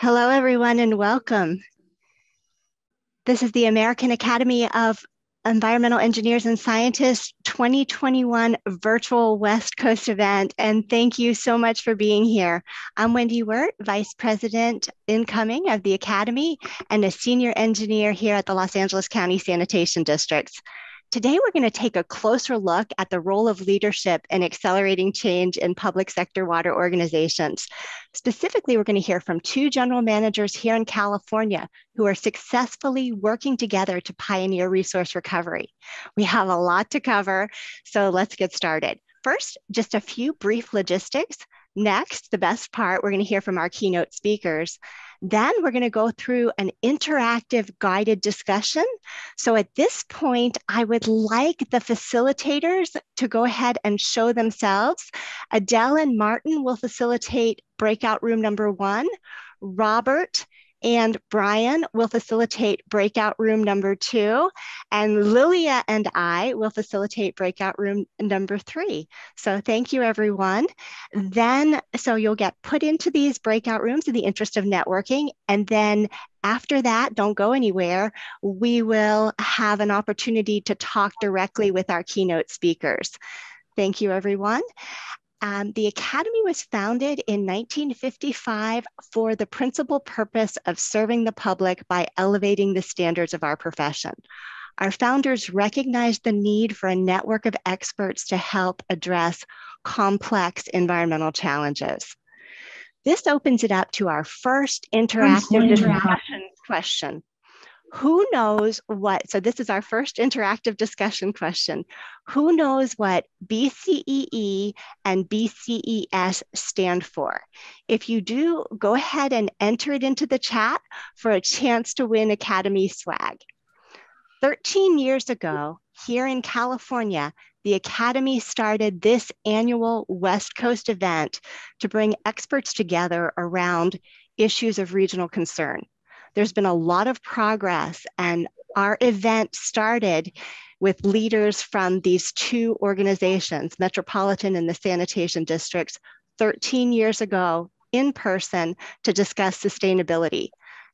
Hello, everyone, and welcome. This is the American Academy of Environmental Engineers and Scientists 2021 virtual West Coast event. And thank you so much for being here. I'm Wendy Wirt, Vice President incoming of the Academy and a senior engineer here at the Los Angeles County Sanitation Districts. Today, we're going to take a closer look at the role of leadership in accelerating change in public sector water organizations. Specifically, we're going to hear from two general managers here in California who are successfully working together to pioneer resource recovery. We have a lot to cover, so let's get started. First, just a few brief logistics. Next, the best part, we're going to hear from our keynote speakers. Then we're going to go through an interactive guided discussion. So at this point, I would like the facilitators to go ahead and show themselves. Adele and Martin will facilitate breakout room number one. Robert and Brian will facilitate breakout room number two, and Lilia and I will facilitate breakout room number three. So thank you, everyone. Then, so you'll get put into these breakout rooms in the interest of networking, and then after that, don't go anywhere. We will have an opportunity to talk directly with our keynote speakers. Thank you, everyone. Um, the Academy was founded in 1955 for the principal purpose of serving the public by elevating the standards of our profession. Our founders recognized the need for a network of experts to help address complex environmental challenges. This opens it up to our first interactive discussion question who knows what, so this is our first interactive discussion question. Who knows what BCEE and BCES stand for? If you do, go ahead and enter it into the chat for a chance to win Academy swag. 13 years ago, here in California, the Academy started this annual West Coast event to bring experts together around issues of regional concern there's been a lot of progress, and our event started with leaders from these two organizations, Metropolitan and the sanitation districts, 13 years ago in person to discuss sustainability.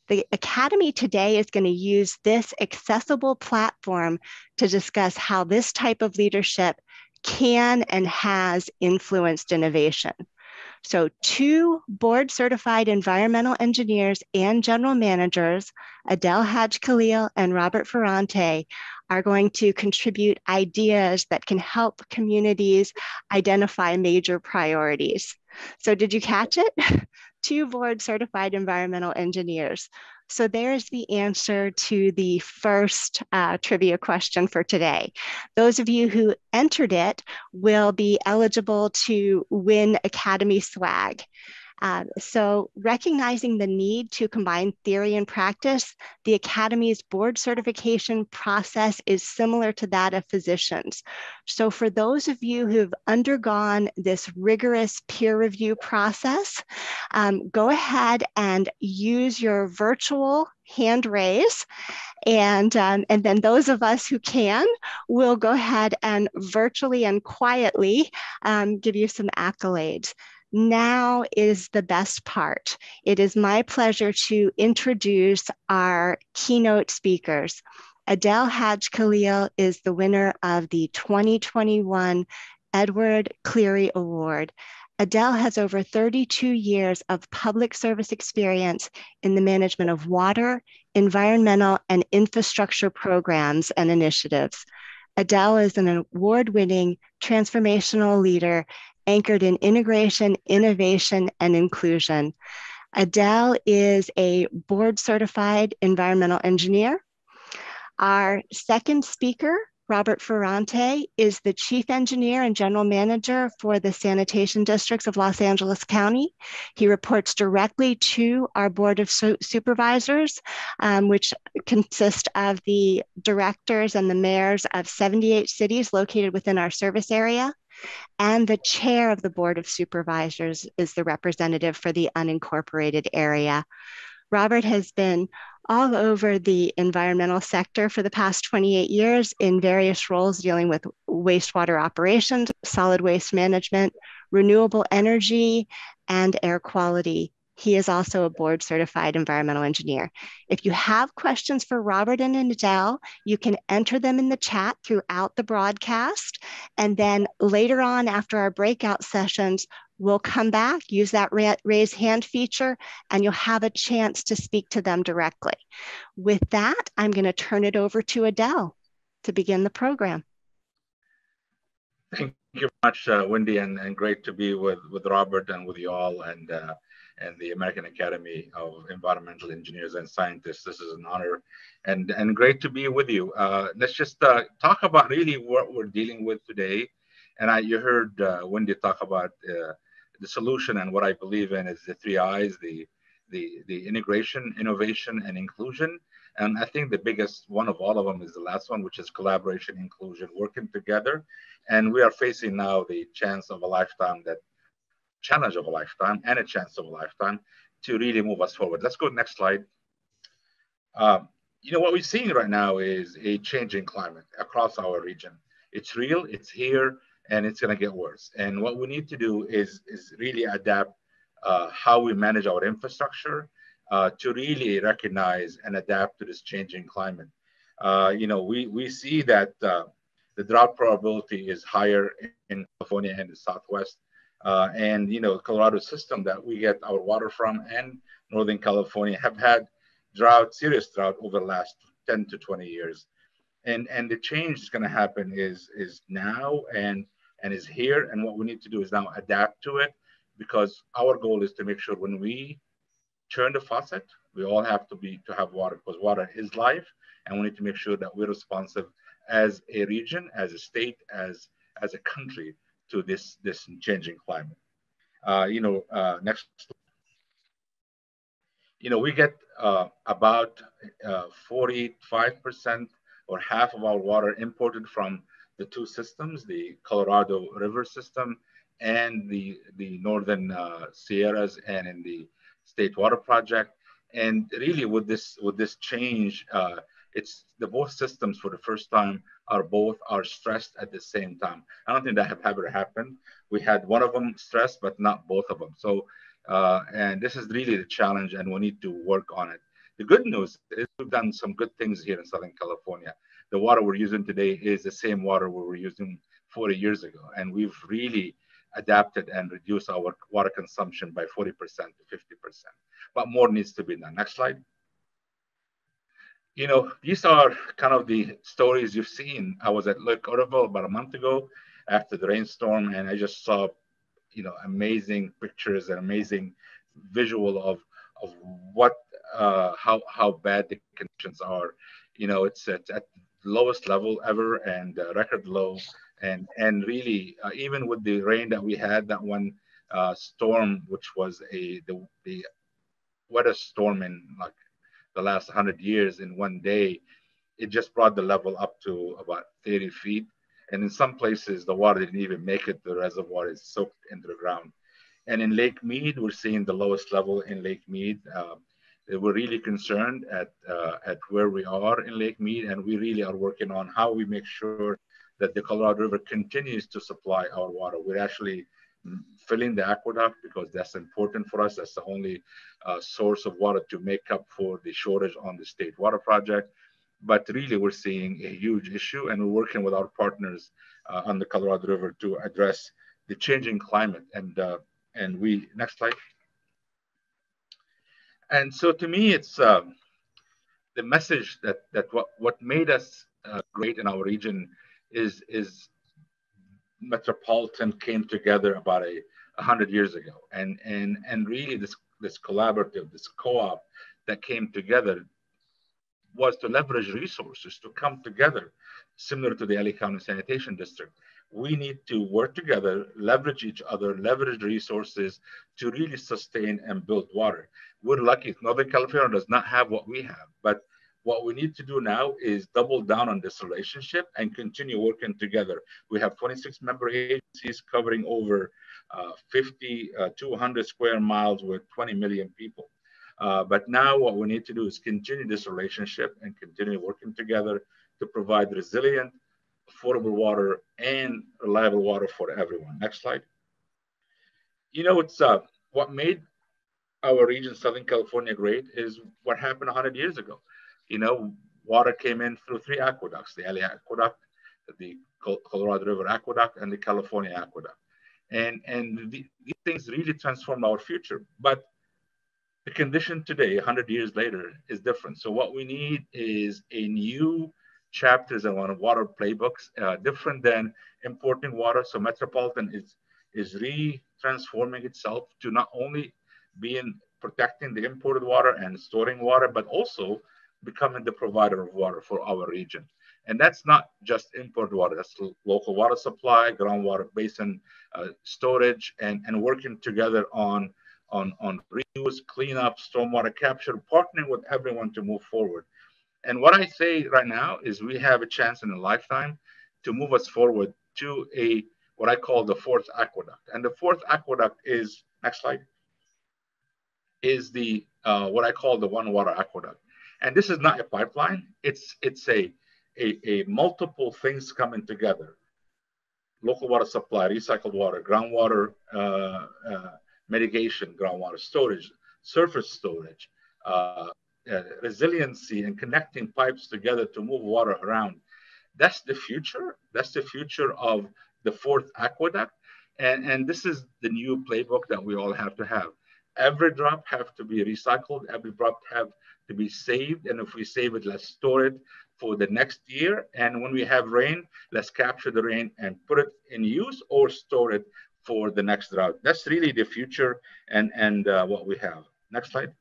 The Academy today is going to use this accessible platform to discuss how this type of leadership can and has influenced innovation. So, two board certified environmental engineers and general managers, Adel Hagekhalil and Robert Ferrante, are going to contribute ideas that can help communities identify major priorities. So, did you catch it? two board certified environmental engineers. So there's the answer to the first uh, trivia question for today. Those of you who entered it will be eligible to win Academy swag. Uh, so, recognizing the need to combine theory and practice, the Academy's board certification process is similar to that of physicians. So, for those of you who've undergone this rigorous peer review process, um, go ahead and use your virtual hand raise. And, um, and then those of us who can will go ahead and virtually and quietly um, give you some accolades. Now is the best part. It is my pleasure to introduce our keynote speakers. Adel Hagekhalil is the winner of the 2021 Edward Cleary Award. Adel has over 32 years of public service experience in the management of water, environmental, and infrastructure programs and initiatives. Adel is an award winning transformational leader anchored in integration, innovation, and inclusion. Adel is a board certified environmental engineer. Our second speaker, Robert Ferrante, is the chief engineer and general manager for the sanitation districts of Los Angeles County. He reports directly to our board of su supervisors, um, which consist of the directors and the mayors of 78 cities located within our service area. And the chair of the Board of Supervisors is the representative for the unincorporated area. Robert has been all over the environmental sector for the past 28 years in various roles dealing with wastewater operations, solid waste management, renewable energy, and air quality. He is also a board certified environmental engineer. If you have questions for Robert and Adel, you can enter them in the chat throughout the broadcast. And then later on, after our breakout sessions, we'll come back, use that raise hand feature, and you'll have a chance to speak to them directly. With that, I'm going to turn it over to Adel to begin the program. Thank you much, uh, Wendy, and, and great to be with, with Robert and with you all. And uh, and the American Academy of Environmental Engineers and Scientists. This is an honor and, and great to be with you. Uh, let's just uh, talk about really what we're dealing with today. And I, you heard uh, Wendy talk about uh, the solution and what I believe in is the three I's, the, the, the integration, innovation, and inclusion. And I think the biggest one of all of them is the last one, which is collaboration, inclusion, working together. And we are facing now the chance of a lifetime that challenge of a lifetime and a chance of a lifetime to really move us forward. Let's go to next slide. Um, you know, what we're seeing right now is a changing climate across our region. It's real, it's here, and it's gonna get worse. And what we need to do is, is really adapt uh, how we manage our infrastructure uh, to really recognize and adapt to this changing climate. Uh, you know, we, we see that uh, the drought probability is higher in California and the Southwest uh, and you know the Colorado system that we get our water from and Northern California have had drought, serious drought over the last 10 to 20 years. And and the change is going to happen is is now and and is here. And what we need to do is now adapt to it because our goal is to make sure when we turn the faucet, we all have to be to have water because water is life, and we need to make sure that we're responsive as a region, as a state, as as a country to this this changing climate. Uh, you know, uh, next. You know, we get uh, about 45% uh, or half of our water imported from the two systems, the Colorado River system and the the Northern uh, Sierras, and in the State Water Project. And really, with this with this change, uh, it's the both systems for the first time are both are stressed at the same time. I don't think that have ever happened. We had one of them stressed, but not both of them. So, uh, and this is really the challenge, and we need to work on it. The good news is we've done some good things here in Southern California. The water we're using today is the same water we were using 40 years ago, and we've really adapted and reduced our water consumption by 40% to 50%. But more needs to be done. Next slide you know, these are kind of the stories you've seen. I was at Lake Oroville about a month ago after the rainstorm, and I just saw, you know, amazing pictures and amazing visual of of what uh, how how bad the conditions are. You know, it's at, at lowest level ever and uh, record low, and and really uh, even with the rain that we had, that one uh, storm, which was a the the wettest storm in like the last 100 years in one day, it just brought the level up to about 30 feet. And in some places, the water didn't even make it. The reservoir is soaked into the ground. And in Lake Mead, we're seeing the lowest level in Lake Mead. Uh, we're really concerned at, uh, at where we are in Lake Mead, and we really are working on how we make sure that the Colorado River continues to supply our water. We're actually filling the aqueduct because that's important for us. That's the only uh, source of water to make up for the shortage on the state water project. But really, we're seeing a huge issue, and we're working with our partners uh, on the Colorado River to address the changing climate. And uh, and we next slide. And so, to me, it's um, the message that that what what made us uh, great in our region is is metropolitan came together about a, a hundred years ago, and and and really this this collaborative, this co-op that came together was to leverage resources to come together, similar to the LA County Sanitation District. We need to work together, leverage each other, leverage resources to really sustain and build water. We're lucky Northern California does not have what we have, but what we need to do now is double down on this relationship and continue working together. We have 26 member agencies covering over uh, 50 uh, 200 square miles with 20 million people. Uh, but now what we need to do is continue this relationship and continue working together to provide resilient, affordable water and reliable water for everyone. Next slide. You know, it's uh, what made our region, Southern California, great is what happened 100 years ago. You know, water came in through three aqueducts: the LA Aqueduct, the Colorado River Aqueduct, and the California Aqueduct. And and the, these things really transformed our future. But the condition today, 100 years later, is different. So what we need is a new chapters and water playbooks, uh, different than importing water. So Metropolitan is is re-transforming itself to not only being protecting the imported water and storing water, but also becoming the provider of water for our region. And that's not just imported water, that's local water supply, groundwater basin uh, storage, and, and working together on, on, on reuse, cleanup, stormwater capture, partnering with everyone to move forward. And what I say right now is we have a chance in a lifetime to move us forward to a what I call the fourth aqueduct. And the fourth aqueduct is, next slide, is the uh, what I call the one water aqueduct. And this is not a pipeline. It's it's a a, a multiple things coming together. Local water supply, recycled water, groundwater uh, uh, mitigation, groundwater storage, surface storage, uh, uh, resiliency, and connecting pipes together to move water around. That's the future. That's the future of the fourth aqueduct. And, and this is the new playbook that we all have to have. Every drop have to be recycled. Every drop have to be saved. And if we save it, let's store it for the next year. And when we have rain, let's capture the rain and put it in use or store it for the next drought. That's really the future and, and uh, what we have. Next slide.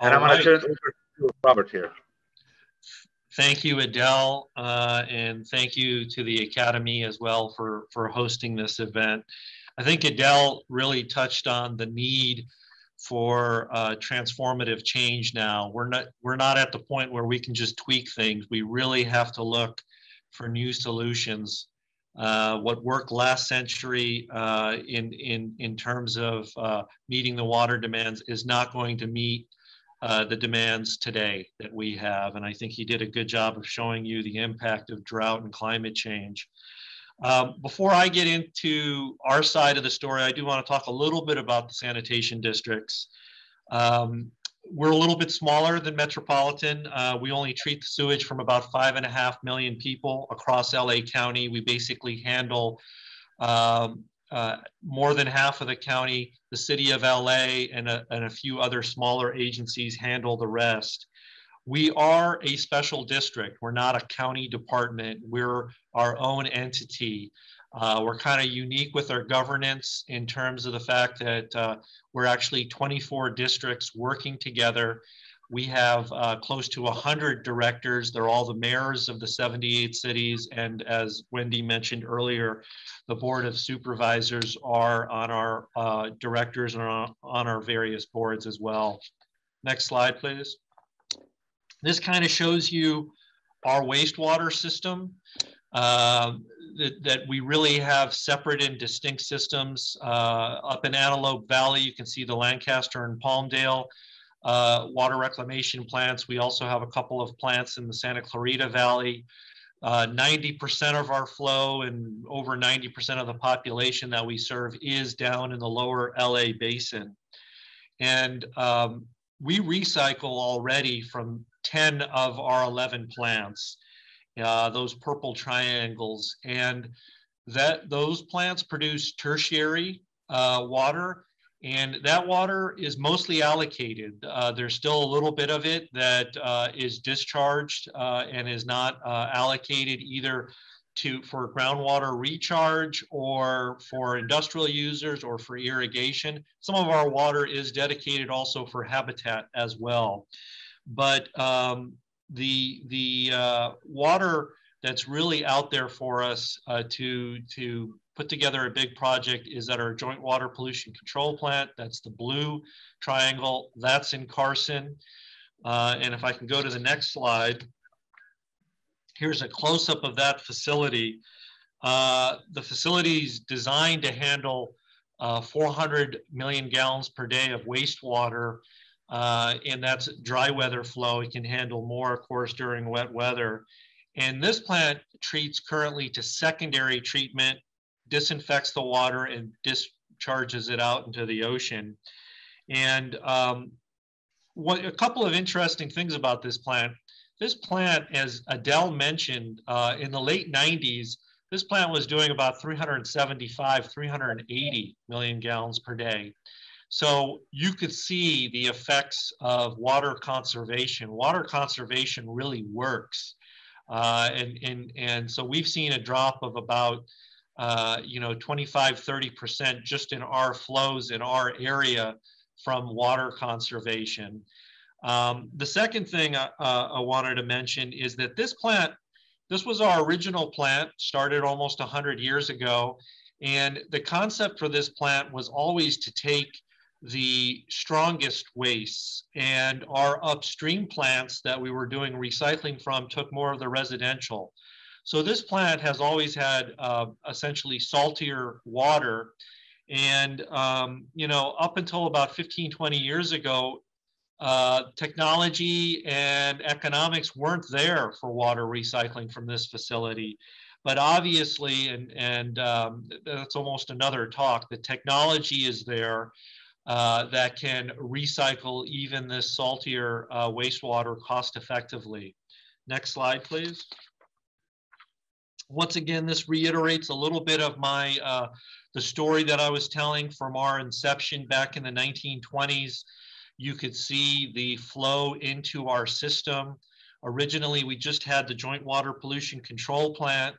And All I'm right. going to turn it over to Robert here. Thank you, Adel, uh, and thank you to the Academy as well for, for hosting this event. I think Adel really touched on the need for uh, transformative change now. We're not we're not at the point where we can just tweak things. We really have to look for new solutions. Uh, what worked last century uh, in in in terms of uh, meeting the water demands is not going to meet uh, the demands today that we have. And I think he did a good job of showing you the impact of drought and climate change. Um, before I get into our side of the story, I do want to talk a little bit about the sanitation districts. Um, we're a little bit smaller than Metropolitan. Uh, we only treat the sewage from about five and a half million people across LA County. We basically handle um, uh, more than half of the county, the city of LA, and a, and a few other smaller agencies handle the rest. We are a special district. We're not a county department. We're our own entity. Uh, we're kind of unique with our governance in terms of the fact that uh, we're actually 24 districts working together. We have uh, close to 100 directors. They're all the mayors of the 78 cities. And as Wendy mentioned earlier, the board of supervisors are on our uh, directors and on, on our various boards as well. Next slide, please. This kind of shows you our wastewater system, uh, that, that, we really have separate and distinct systems. Uh, up in Antelope Valley, you can see the Lancaster and Palmdale uh, water reclamation plants. We also have a couple of plants in the Santa Clarita Valley. 90% uh, of our flow and over 90% of the population that we serve is down in the lower LA basin. And um, we recycle already from 10 of our 11 plants, uh, those purple triangles. And that those plants produce tertiary uh, water and that water is mostly allocated. Uh, there's still a little bit of it that uh, is discharged uh, and is not uh, allocated either to for groundwater recharge or for industrial users or for irrigation. Some of our water is dedicated also for habitat as well. But um, the, the uh, water that's really out there for us uh, to, to put together a big project is at our joint water pollution control plant. That's the blue triangle. That's in Carson. Uh, and if I can go to the next slide, here's a close-up of that facility. Uh, the facility is designed to handle uh, 400 million gallons per day of wastewater, uh, and that's dry weather flow. It can handle more, of course, during wet weather. And this plant treats currently to secondary treatment, disinfects the water, and discharges it out into the ocean. And um, what a couple of interesting things about this plant. This plant, as Adel mentioned, uh, in the late 90s, this plant was doing about 375, 380 million gallons per day. So you could see the effects of water conservation. Water conservation really works. Uh, and, and, and so we've seen a drop of about, uh, you know, 25, 30% just in our flows in our area from water conservation. Um, the second thing I, uh, I wanted to mention is that this plant, this was our original plant, started almost 100 years ago. And the concept for this plant was always to take the strongest wastes and our upstream plants that we were doing recycling from took more of the residential. So this plant has always had uh, essentially saltier water. And, um, you know, up until about 15, 20 years ago, uh, technology and economics weren't there for water recycling from this facility. But obviously, and, and um, that's almost another talk, the technology is there uh, that can recycle even this saltier uh, wastewater cost effectively. Next slide, please. Once again, this reiterates a little bit of my, uh, the story that I was telling from our inception back in the 1920s. You could see the flow into our system. Originally, we just had the Joint Water Pollution Control Plant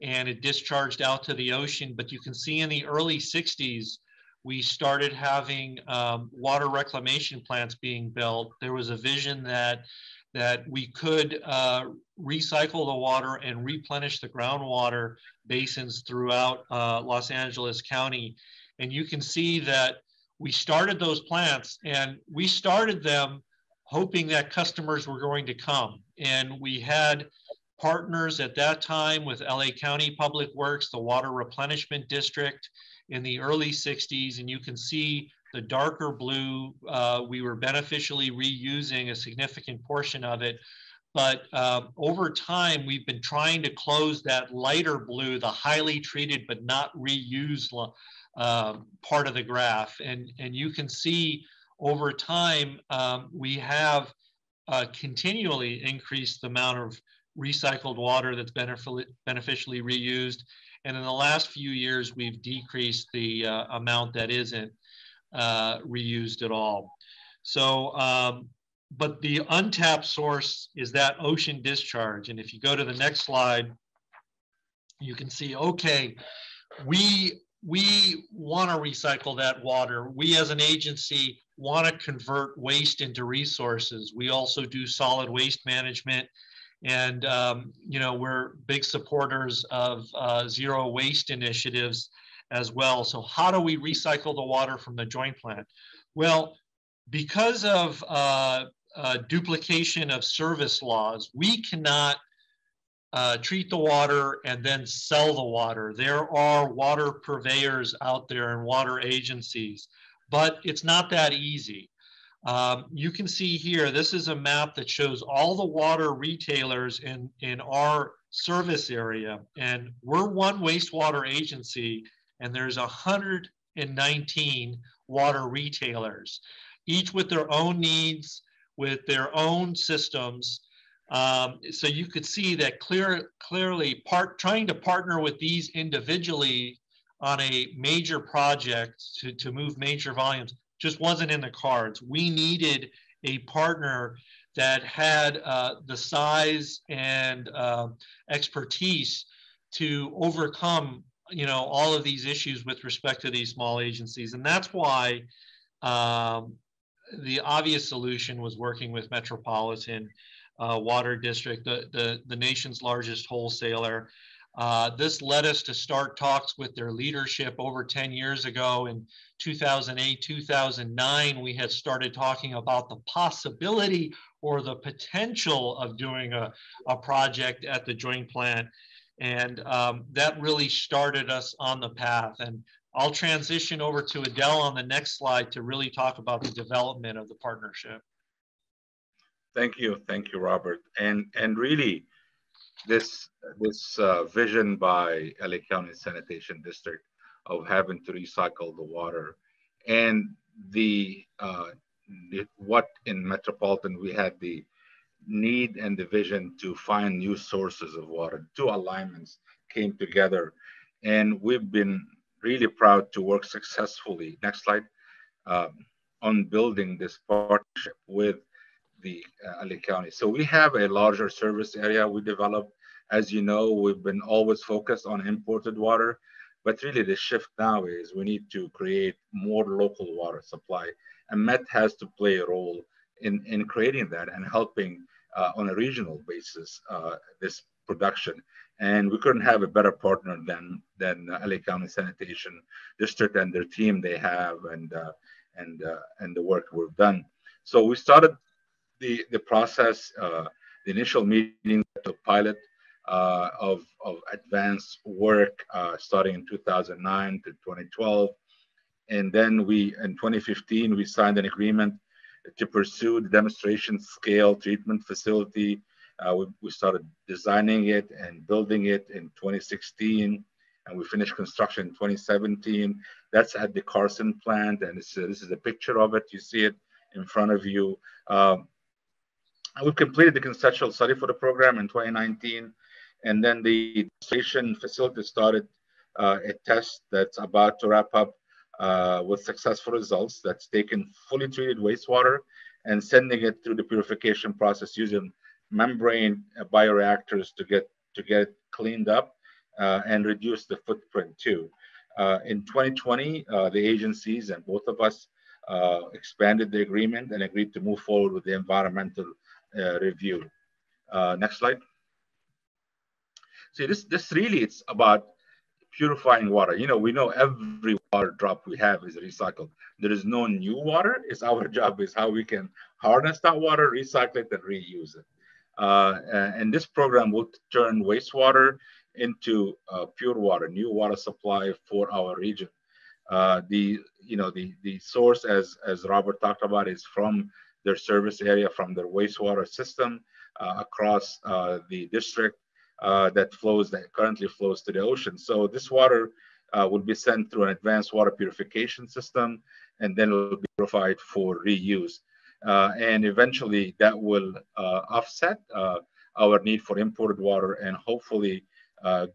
and it discharged out to the ocean. But you can see in the early 60s, we started having um, water reclamation plants being built. There was a vision that that we could uh, recycle the water and replenish the groundwater basins throughout uh, Los Angeles County. And you can see that we started those plants and we started them hoping that customers were going to come. And we had partners at that time with LA County Public Works, the Water Replenishment District, in the early 60s, and you can see the darker blue, uh, we were beneficially reusing a significant portion of it. But uh, over time, we've been trying to close that lighter blue, the highly treated but not reused uh, part of the graph. And, and you can see over time, um, we have uh, continually increased the amount of recycled water that's beneficially reused. And in the last few years, we've decreased the uh, amount that isn't uh, reused at all. So, um, but the untapped source is that ocean discharge. And if you go to the next slide, you can see, okay, we, we want to recycle that water. We as an agency want to convert waste into resources. We also do solid waste management and, um, you know, we're big supporters of uh, zero waste initiatives as well. So how do we recycle the water from the joint plant? Well, because of uh, uh, duplication of service laws, we cannot uh, treat the water and then sell the water. There are water purveyors out there and water agencies, but it's not that easy. Um, you can see here, this is a map that shows all the water retailers in, in our service area. And we're one wastewater agency, and there's 119 water retailers, each with their own needs, with their own systems. Um, so you could see that clear, clearly part, trying to partner with these individually on a major project to, to move major volumes just wasn't in the cards. We needed a partner that had uh, the size and uh, expertise to overcome you know all of these issues with respect to these small agencies and that's why um, the obvious solution was working with metropolitan uh, water district the, the, the nation's largest wholesaler uh, this led us to start talks with their leadership over 10 years ago. In 2008, 2009, we had started talking about the possibility or the potential of doing a, a project at the joint plant. And um, that really started us on the path. And I'll transition over to Adel on the next slide to really talk about the development of the partnership. Thank you. Thank you, Robert. And, and really, this, this uh, vision by LA County Sanitation District of having to recycle the water. And the, uh, the what in Metropolitan we had the need and the vision to find new sources of water. Two alignments came together, and we've been really proud to work successfully. Next slide. Um, on building this partnership with the uh, LA County. So we have a larger service area we developed. As you know, we've been always focused on imported water, but really the shift now is we need to create more local water supply. And MET has to play a role in, in creating that and helping uh, on a regional basis uh, this production. And we couldn't have a better partner than than LA County Sanitation District and their team they have and uh, and uh, and the work we've done. So we started the the process, uh, the initial meeting, the pilot uh, of of advanced work starting in 2009 to 2012, and then we in 2015 we signed an agreement to pursue the demonstration scale treatment facility. Uh, we, we, started designing it and building it in 2016, and we finished construction in 2017. That's at the Carson plant, and this is a picture of it. You see it in front of you. Um, we've completed the conceptual study for the program in 2019, and then the station facility started uh, a test that's about to wrap up uh, with successful results that's taken fully treated wastewater and sending it through the purification process using membrane uh, bioreactors to get to get it cleaned up uh, and reduce the footprint too. Uh, in 2020, uh, the agencies and both of us uh, expanded the agreement and agreed to move forward with the environmental review. next slide. See, this this really it's about purifying water. You know, we know every water drop we have is recycled. There is no new water. It's our job is how we can harness that water, recycle it, and reuse it. Uh, and this program will turn wastewater into uh, pure water, new water supply for our region. Uh, the you know the the source, as as Robert talked about, is from their service area, from their wastewater system uh, across uh, the district uh, that flows that currently flows to the ocean. So this water will be sent through an advanced water purification system, and then it will be purified for reuse. Uh, and eventually, that will uh, offset uh, our need for imported water and hopefully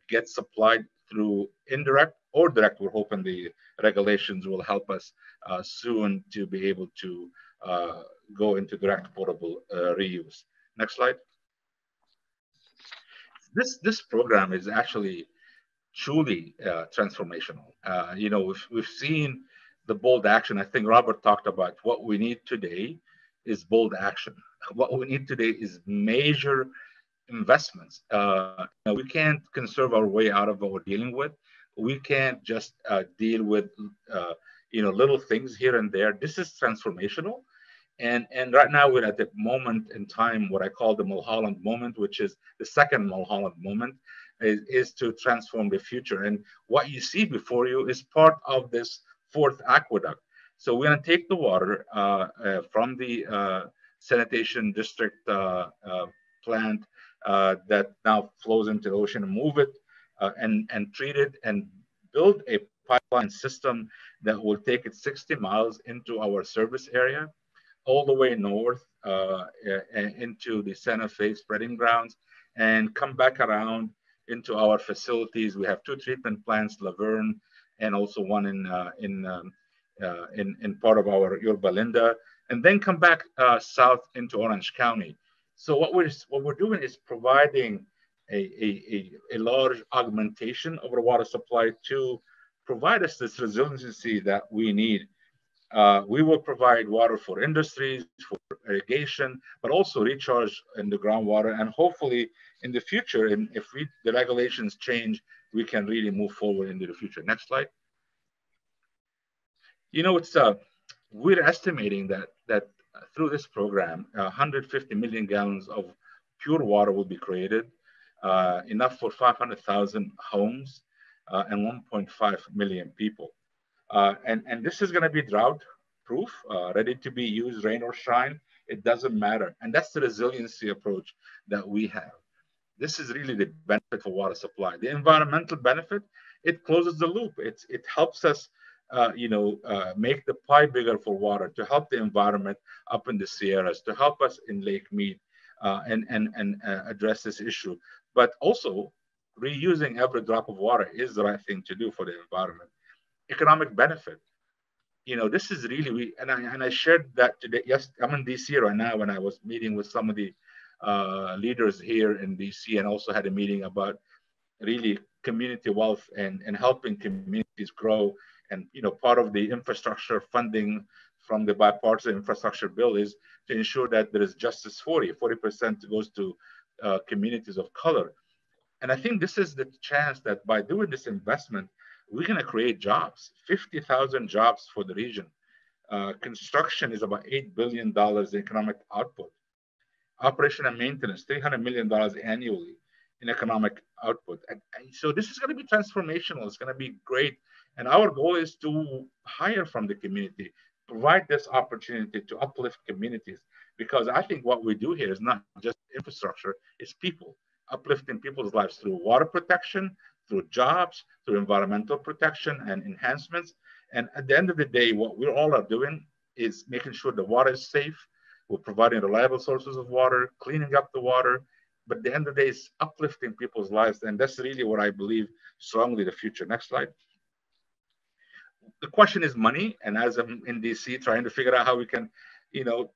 get supplied through indirect or direct. We're hoping the regulations will help us soon to be able to go into direct potable reuse. Next slide this this program is actually truly uh, transformational. Uh, you know, we've, we've seen the bold action. I think Robert talked about what we need today is bold action. What we need today is major investments. Uh, we can't conserve our way out of what we're dealing with. We can't just uh, deal with uh, you know little things here and there. This is transformational. And, and right now we're at the moment in time, what I call the Mulholland moment, which is the second Mulholland moment, is, is to transform the future. And what you see before you is part of this fourth aqueduct. So we're going to take the water uh, uh, from the uh, sanitation district uh, uh, plant uh, that now flows into the ocean and move it and, and treat it and build a pipeline system that will take it 60 miles into our service area all the way north uh, into the Santa Fe spreading grounds and come back around into our facilities. We have two treatment plants, La Verne, and also one in uh, in, um, uh, in in part of our Yorba Linda, and then come back uh, south into Orange County. So what we're what we're doing is providing a, a, a, a large augmentation of our water supply to provide us this resiliency that we need uh, we will provide water for industries, for irrigation, but also recharge in the groundwater. And hopefully in the future, and if we, the regulations change, we can really move forward into the future. Next slide. You know, it's uh, we're estimating that that through this program, uh, 150 million gallons of pure water will be created, uh, enough for 500,000 homes uh, and 1.5 million people. Uh, and, and this is going to be drought proof, uh, ready to be used, rain or shine. It doesn't matter. And that's the resiliency approach that we have. This is really the benefit for water supply. The environmental benefit it closes the loop. It's, it helps us, uh, you know, uh, make the pie bigger for water, to help the environment up in the Sierras, to help us in Lake Mead, uh, and, and, and address this issue. But also, reusing every drop of water is the right thing to do for the environment. Economic benefit. You know, this is really, we, and I, and I shared that today. Yes, I'm in DC right now when I was meeting with some of the uh, leaders here in DC and also had a meeting about really community wealth and, and helping communities grow. And, you know, part of the infrastructure funding from the bipartisan infrastructure bill is to ensure that there is justice 40, 40% goes to uh, communities of color. And I think this is the chance that by doing this investment, we're going to create jobs, 50,000 jobs for the region. Uh, construction is about $8 billion in economic output. Operation and maintenance, $300 million annually in economic output. And, and so this is going to be transformational. It's going to be great. And our goal is to hire from the community, provide this opportunity to uplift communities. Because I think what we do here is not just infrastructure, it's people, uplifting people's lives through water protection, through jobs, through environmental protection and enhancements. And at the end of the day, what we all are doing is making sure the water is safe. We're providing reliable sources of water, cleaning up the water, but at the end of the day, it's uplifting people's lives. And that's really what I believe strongly the future. Next slide. The question is money. And as I'm in DC trying to figure out how we can, you know,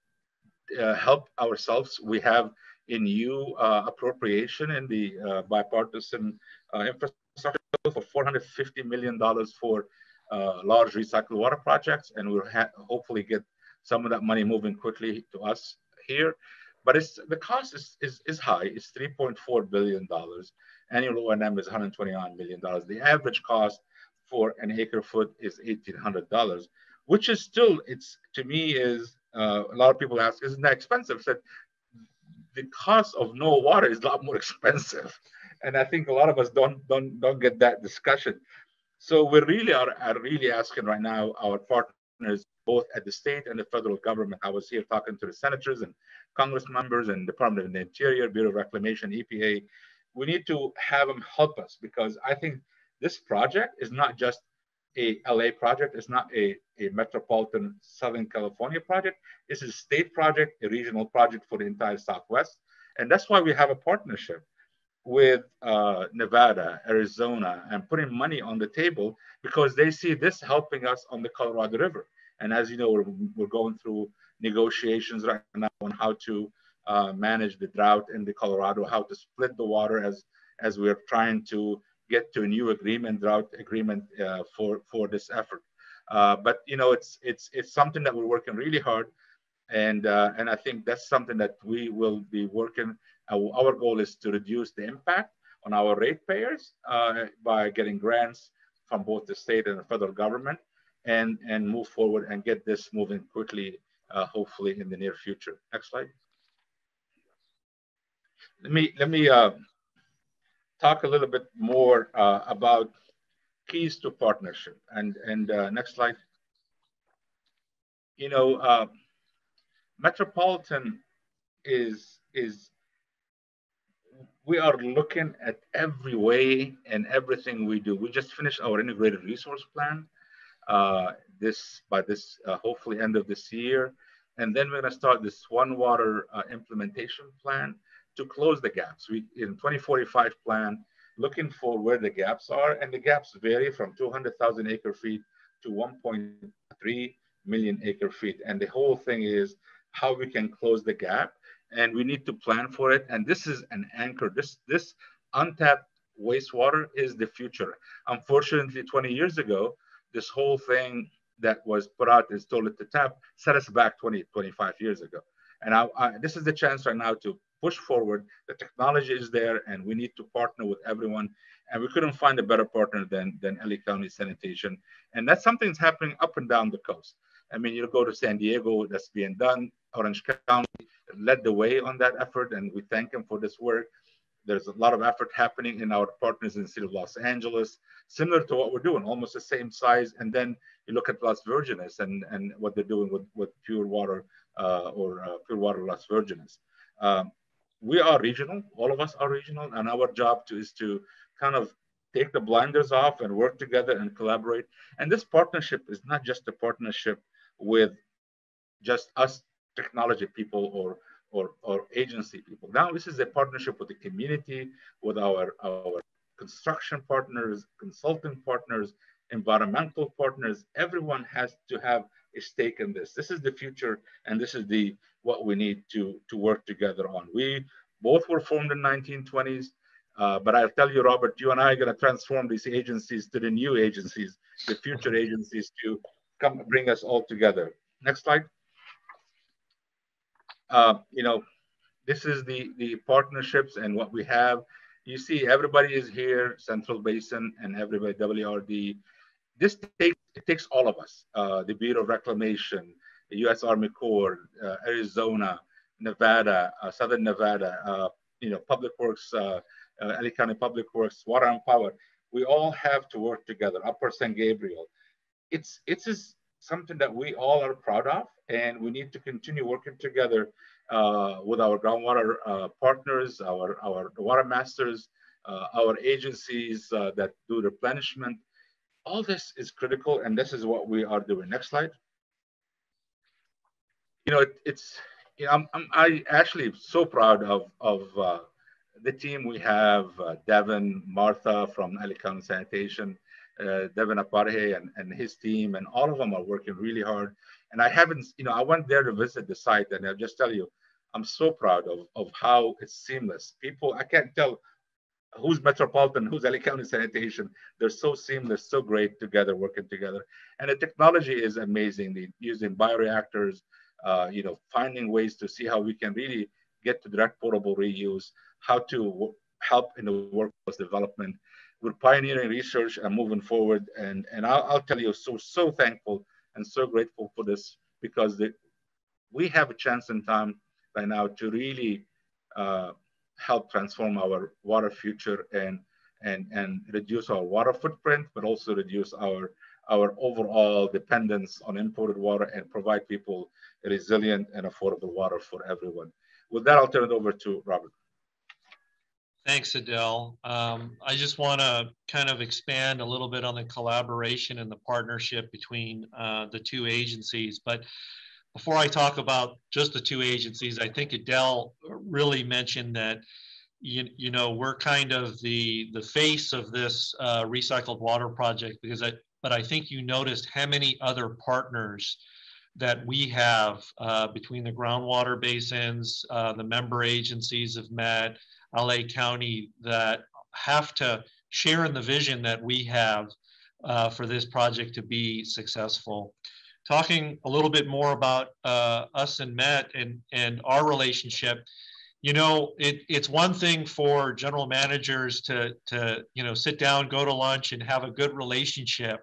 uh, help ourselves, we have a new uh, appropriation in the uh, bipartisan infrastructure for $450 million for uh, large recycled water projects. And we'll hopefully get some of that money moving quickly to us here but it's the cost is, is, is high. It's $3.4 billion. Annual O&M is $129 million. The average cost for an acre foot is $1,800, which is still, it's to me is, uh, a lot of people ask, isn't that expensive? Said, the cost of no water is a lot more expensive. And I think a lot of us don't, don't, don't get that discussion. So we really are, are really asking right now our partners both at the state and the federal government. I was here talking to the senators and Congress members and Department of the Interior, Bureau of Reclamation, EPA. We need to have them help us because I think this project is not just a LA project. It's not a, a metropolitan Southern California project. It's a state project, a regional project for the entire Southwest. And that's why we have a partnership with uh, Nevada, Arizona, and putting money on the table because they see this helping us on the Colorado River. And as you know, we're, we're going through negotiations right now on how to uh, manage the drought in the Colorado, how to split the water as as we're trying to get to a new agreement, drought agreement uh, for for this effort. Uh, but you know, it's it's it's something that we're working really hard, and uh, and I think that's something that we will be working. Our goal is to reduce the impact on our ratepayers uh, by getting grants from both the state and the federal government and, and move forward and get this moving quickly, uh, hopefully in the near future. Next slide. Let me, let me uh, talk a little bit more uh, about keys to partnership. And, and uh, next slide. You know, uh, Metropolitan is, is we are looking at every way and everything we do. We just finished our integrated resource plan uh, this by this uh, hopefully end of this year. And then we're going to start this one water uh, implementation plan to close the gaps. We in 2045 plan looking for where the gaps are, and the gaps vary from 200,000 acre feet to 1.3 million acre feet. And the whole thing is how we can close the gap, and we need to plan for it. And this is an anchor. This this untapped wastewater is the future. Unfortunately, 20 years ago, this whole thing that was put out as toilet to tap set us back 20, 25 years ago. And I, I, this is the chance right now to push forward. The technology is there, and we need to partner with everyone. And we couldn't find a better partner than, than LA County Sanitation. And that's something that's happening up and down the coast. I mean, you go to San Diego, that's being done. Orange County led the way on that effort, and we thank them for this work. There's a lot of effort happening in our partners in the city of Los Angeles, similar to what we're doing, almost the same size. And then you look at Las Virgenes and, and what they're doing with, with pure water uh, or uh, pure water Las Virgenes. Um, we are regional, all of us are regional, and our job to, is to kind of take the blinders off and work together and collaborate. And this partnership is not just a partnership with just us technology people or or, or agency people. Now this is a partnership with the community, with our, our construction partners, consulting partners, environmental partners. Everyone has to have a stake in this. This is the future, and this is the what we need to to work together on. We both were formed in 1920s, uh, but I'll tell you, Robert, you and I are going to transform these agencies to the new agencies, the future agencies, to come bring us all together. Next slide. Uh, you know, this is the the partnerships and what we have. You see, everybody is here, Central Basin, and everybody WRD this takes it takes all of us. Uh, the Bureau of Reclamation, the U.S. Army Corps, uh, Arizona, Nevada, uh, Southern Nevada, uh, you know, Public Works, uh, uh, LA County Public Works, Water and Power. We all have to work together. Upper San Gabriel. It's it's something that we all are proud of, and we need to continue working together with our groundwater partners, our our water masters, our agencies that do replenishment all this is critical, and this is what we are doing. Next slide. You know, it, it's, you know, I'm, I'm I actually so proud of, of uh, the team we have, uh, Devin, Martha from County Sanitation, uh, Deven Upadhyay and, and his team, and all of them are working really hard. And I haven't, you know, I went there to visit the site, and I'll just tell you, I'm so proud of, of how it's seamless. People, I can't tell who's Metropolitan, who's LA County Sanitation. They're so seamless, so great together, working together. And the technology is amazing. Using bioreactors, uh, you know, finding ways to see how we can really get to direct potable reuse, how to help in the workforce development. We're pioneering research and moving forward. And, and I'll, I'll tell you, so, so thankful and so grateful for this because the, we have a chance in time right now to really uh, help transform our water future and and and reduce our water footprint, but also reduce our our overall dependence on imported water and provide people resilient and affordable water for everyone. With that, I'll turn it over to Robert. Thanks, Adel. Um, I just want to kind of expand a little bit on the collaboration and the partnership between uh, the two agencies. But before I talk about just the two agencies, I think Adel really mentioned that you, you know we're kind of the the face of this uh, recycled water project because I but I think you noticed how many other partners that we have uh, between the groundwater basins, uh, the member agencies have MET, LA County that have to share in the vision that we have uh, for this project to be successful talking a little bit more about uh, us and Met and, and our relationship, you know, it, it's one thing for general managers to, to, you know, sit down, go to lunch and have a good relationship.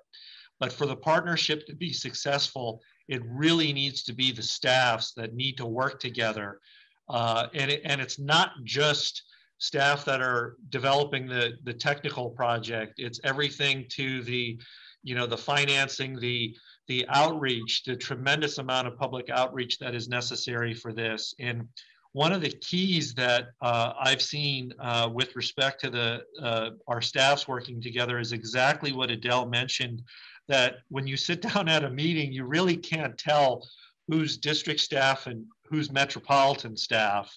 But for the partnership to be successful, it really needs to be the staffs that need to work together. Uh, and, it, and it's not just staff that are developing the, the technical project. It's everything to the, you know, the financing, the, the outreach, the tremendous amount of public outreach that is necessary for this. And one of the keys that uh, I've seen uh, with respect to the uh, our staffs working together is exactly what Adel mentioned. That when you sit down at a meeting, you really can't tell who's district staff and who's metropolitan staff.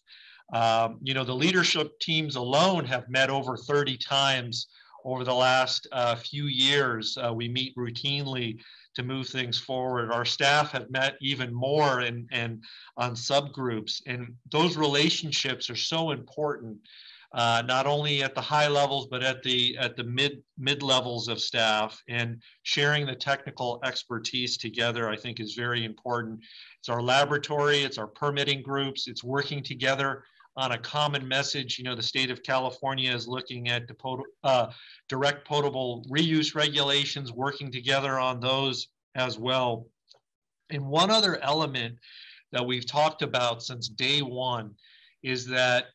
Um, you know, the leadership teams alone have met over 30 times over the last uh, few years. Uh, we meet routinely to move things forward. Our staff have met even more and, and on subgroups, and those relationships are so important, uh, not only at the high levels, but at the at the mid mid levels of staff. And sharing the technical expertise together, I think, is very important. It's our laboratory, it's our permitting groups, it's working together on a common message. You know, the state of California is looking at uh, direct potable reuse regulations, working together on those as well. And one other element that we've talked about since day one is that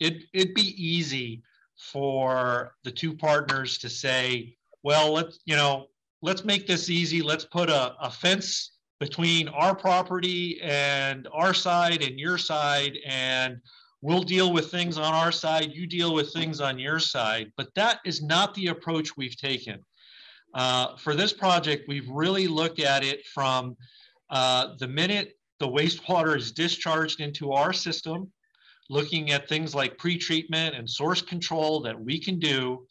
it, it'd be easy for the two partners to say, well, let's, you know, let's make this easy. Let's put a, a fence between our property and our side and your side and we'll deal with things on our side, you deal with things on your side. But that is not the approach we've taken. Uh, for this project, we've really looked at it from uh, the minute the wastewater is discharged into our system, looking at things like pretreatment and source control that we can do,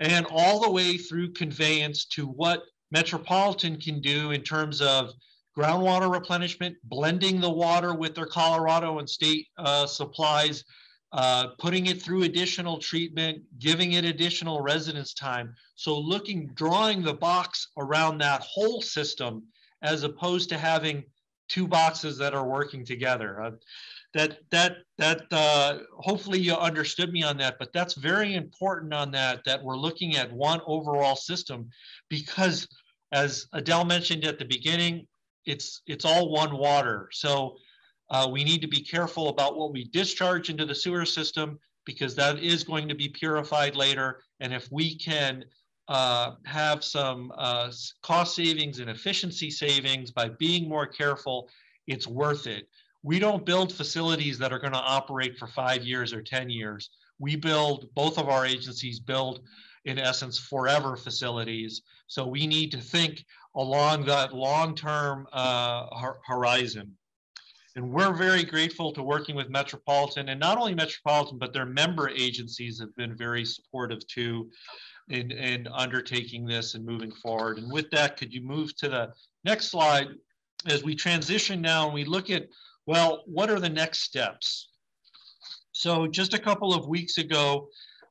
and all the way through conveyance to what Metropolitan can do in terms of groundwater replenishment, blending the water with their Colorado and state uh, supplies, uh, putting it through additional treatment, giving it additional residence time. So looking, drawing the box around that whole system as opposed to having two boxes that are working together. Uh, that that that uh, hopefully you understood me on that, but that's very important on that. That we're looking at one overall system, because as Adel mentioned at the beginning, it's it's all one water. So uh, we need to be careful about what we discharge into the sewer system because that is going to be purified later. And if we can uh, have some uh, cost savings and efficiency savings by being more careful, it's worth it. We don't build facilities that are going to operate for five years or 10 years. We build, both of our agencies build, in essence, forever facilities. So we need to think along that long-term uh, horizon. And we're very grateful to working with Metropolitan and not only Metropolitan, but their member agencies have been very supportive too in, in undertaking this and moving forward. And with that, could you move to the next slide as we transition now and we look at, well, what are the next steps? So just a couple of weeks ago,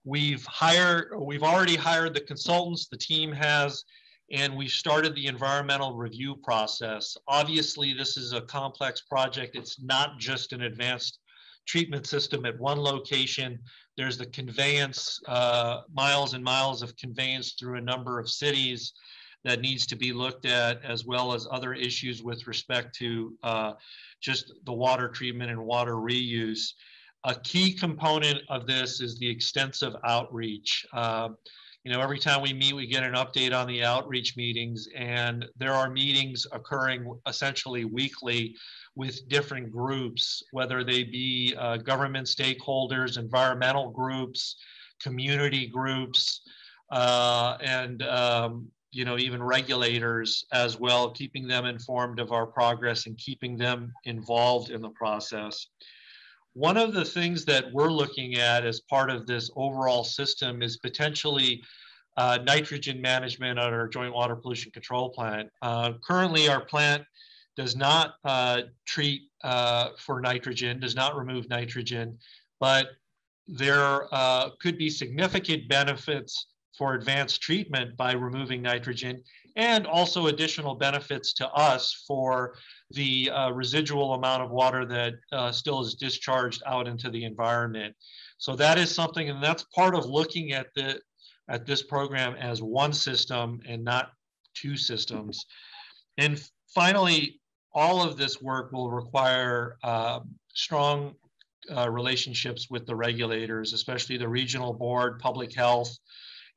we've hired, we've already hired the consultants, the team has, and we've started the environmental review process. Obviously, this is a complex project. It's not just an advanced treatment system at one location. There's the conveyance, uh, miles and miles of conveyance through a number of cities that needs to be looked at, as well as other issues with respect to uh, just the water treatment and water reuse. A key component of this is the extensive outreach. Uh, you know, every time we meet, we get an update on the outreach meetings, and there are meetings occurring essentially weekly with different groups, whether they be uh, government stakeholders, environmental groups, community groups, uh, and um, you know even regulators as well, keeping them informed of our progress and keeping them involved in the process. One of the things that we're looking at as part of this overall system is potentially uh, nitrogen management at our joint water pollution control plant. Uh, currently, our plant does not uh, treat uh, for nitrogen, does not remove nitrogen, but there uh, could be significant benefits for advanced treatment by removing nitrogen and also additional benefits to us for the uh, residual amount of water that uh, still is discharged out into the environment. So that is something, and that's part of looking at the at this program as one system and not two systems. And finally, all of this work will require uh, strong uh, relationships with the regulators, especially the regional board, public health,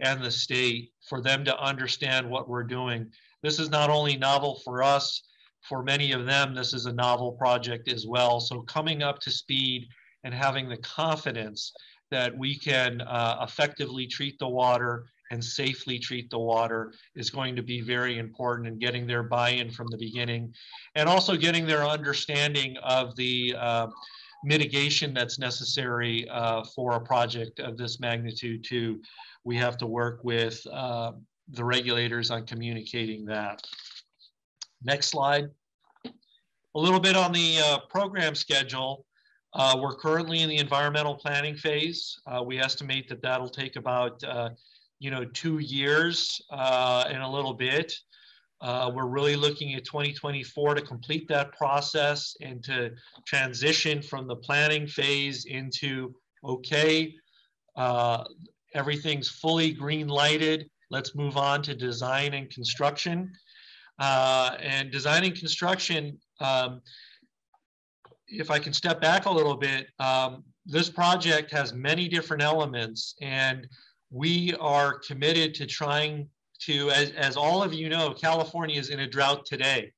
and the state for them to understand what we're doing. This is not only novel for us, for many of them, this is a novel project as well. So coming up to speed and having the confidence that we can uh, effectively treat the water and safely treat the water is going to be very important in getting their buy-in from the beginning and also getting their understanding of the uh, mitigation that's necessary uh, for a project of this magnitude too. We have to work with uh, the regulators on communicating that. Next slide. A little bit on the uh, program schedule. Uh, we're currently in the environmental planning phase. Uh, we estimate that that'll take about, uh, you know, two years uh, and a little bit. Uh, we're really looking at 2024 to complete that process and to transition from the planning phase into, okay, everything's fully green lighted. Let's move on to design and construction. And design and construction, um, if I can step back a little bit, um, this project has many different elements, and we are committed to trying to, as, as all of you know, California is in a drought today.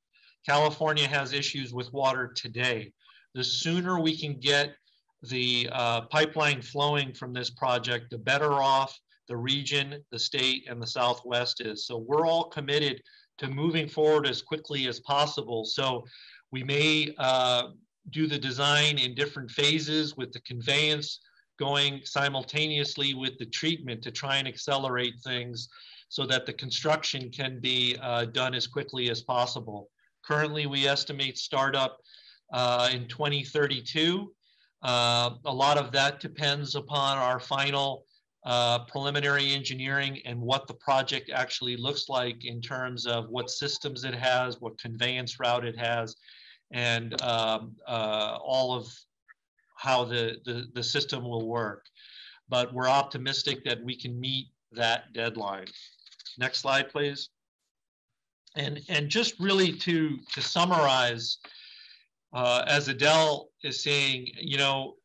California has issues with water today. The sooner we can get the uh, pipeline flowing from this project, the better off the region, the state, and the Southwest is. So we're all committed to moving forward as quickly as possible. So we may uh, do the design in different phases with the conveyance going simultaneously with the treatment to try and accelerate things so that the construction can be uh, done as quickly as possible. Currently, we estimate startup uh, in 2032. Uh, a lot of that depends upon our final uh, preliminary engineering and what the project actually looks like in terms of what systems it has, what conveyance route it has, and um, uh, all of how the, the, the system will work. But we're optimistic that we can meet that deadline. Next slide, please. And, and just really to, to summarize, uh, as Adel is saying, you know,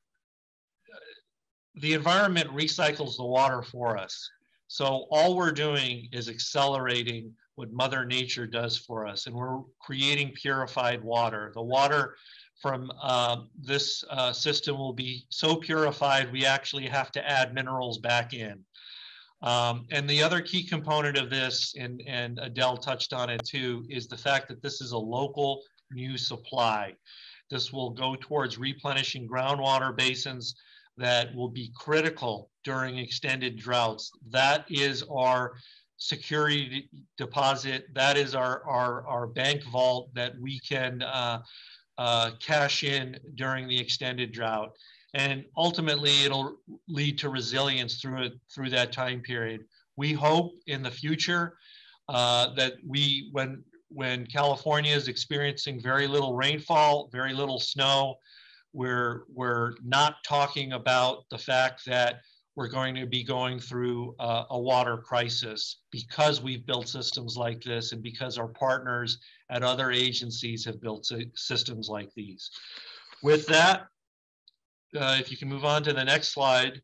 the environment recycles the water for us. So all we're doing is accelerating what Mother Nature does for us, and we're creating purified water. The water from uh, this uh, system will be so purified, we actually have to add minerals back in. Um, and the other key component of this, and, and Adel touched on it too, is the fact that this is a local new supply. This will go towards replenishing groundwater basins that will be critical during extended droughts. That is our security deposit. That is our, our, our bank vault that we can uh, uh, cash in during the extended drought. And ultimately, it'll lead to resilience through it through that time period. We hope in the future uh, that we, when when California is experiencing very little rainfall, very little snow, we're, we're not talking about the fact that we're going to be going through a, water crisis because we've built systems like this and because our partners at other agencies have built systems like these. With that, uh, if you can move on to the next slide,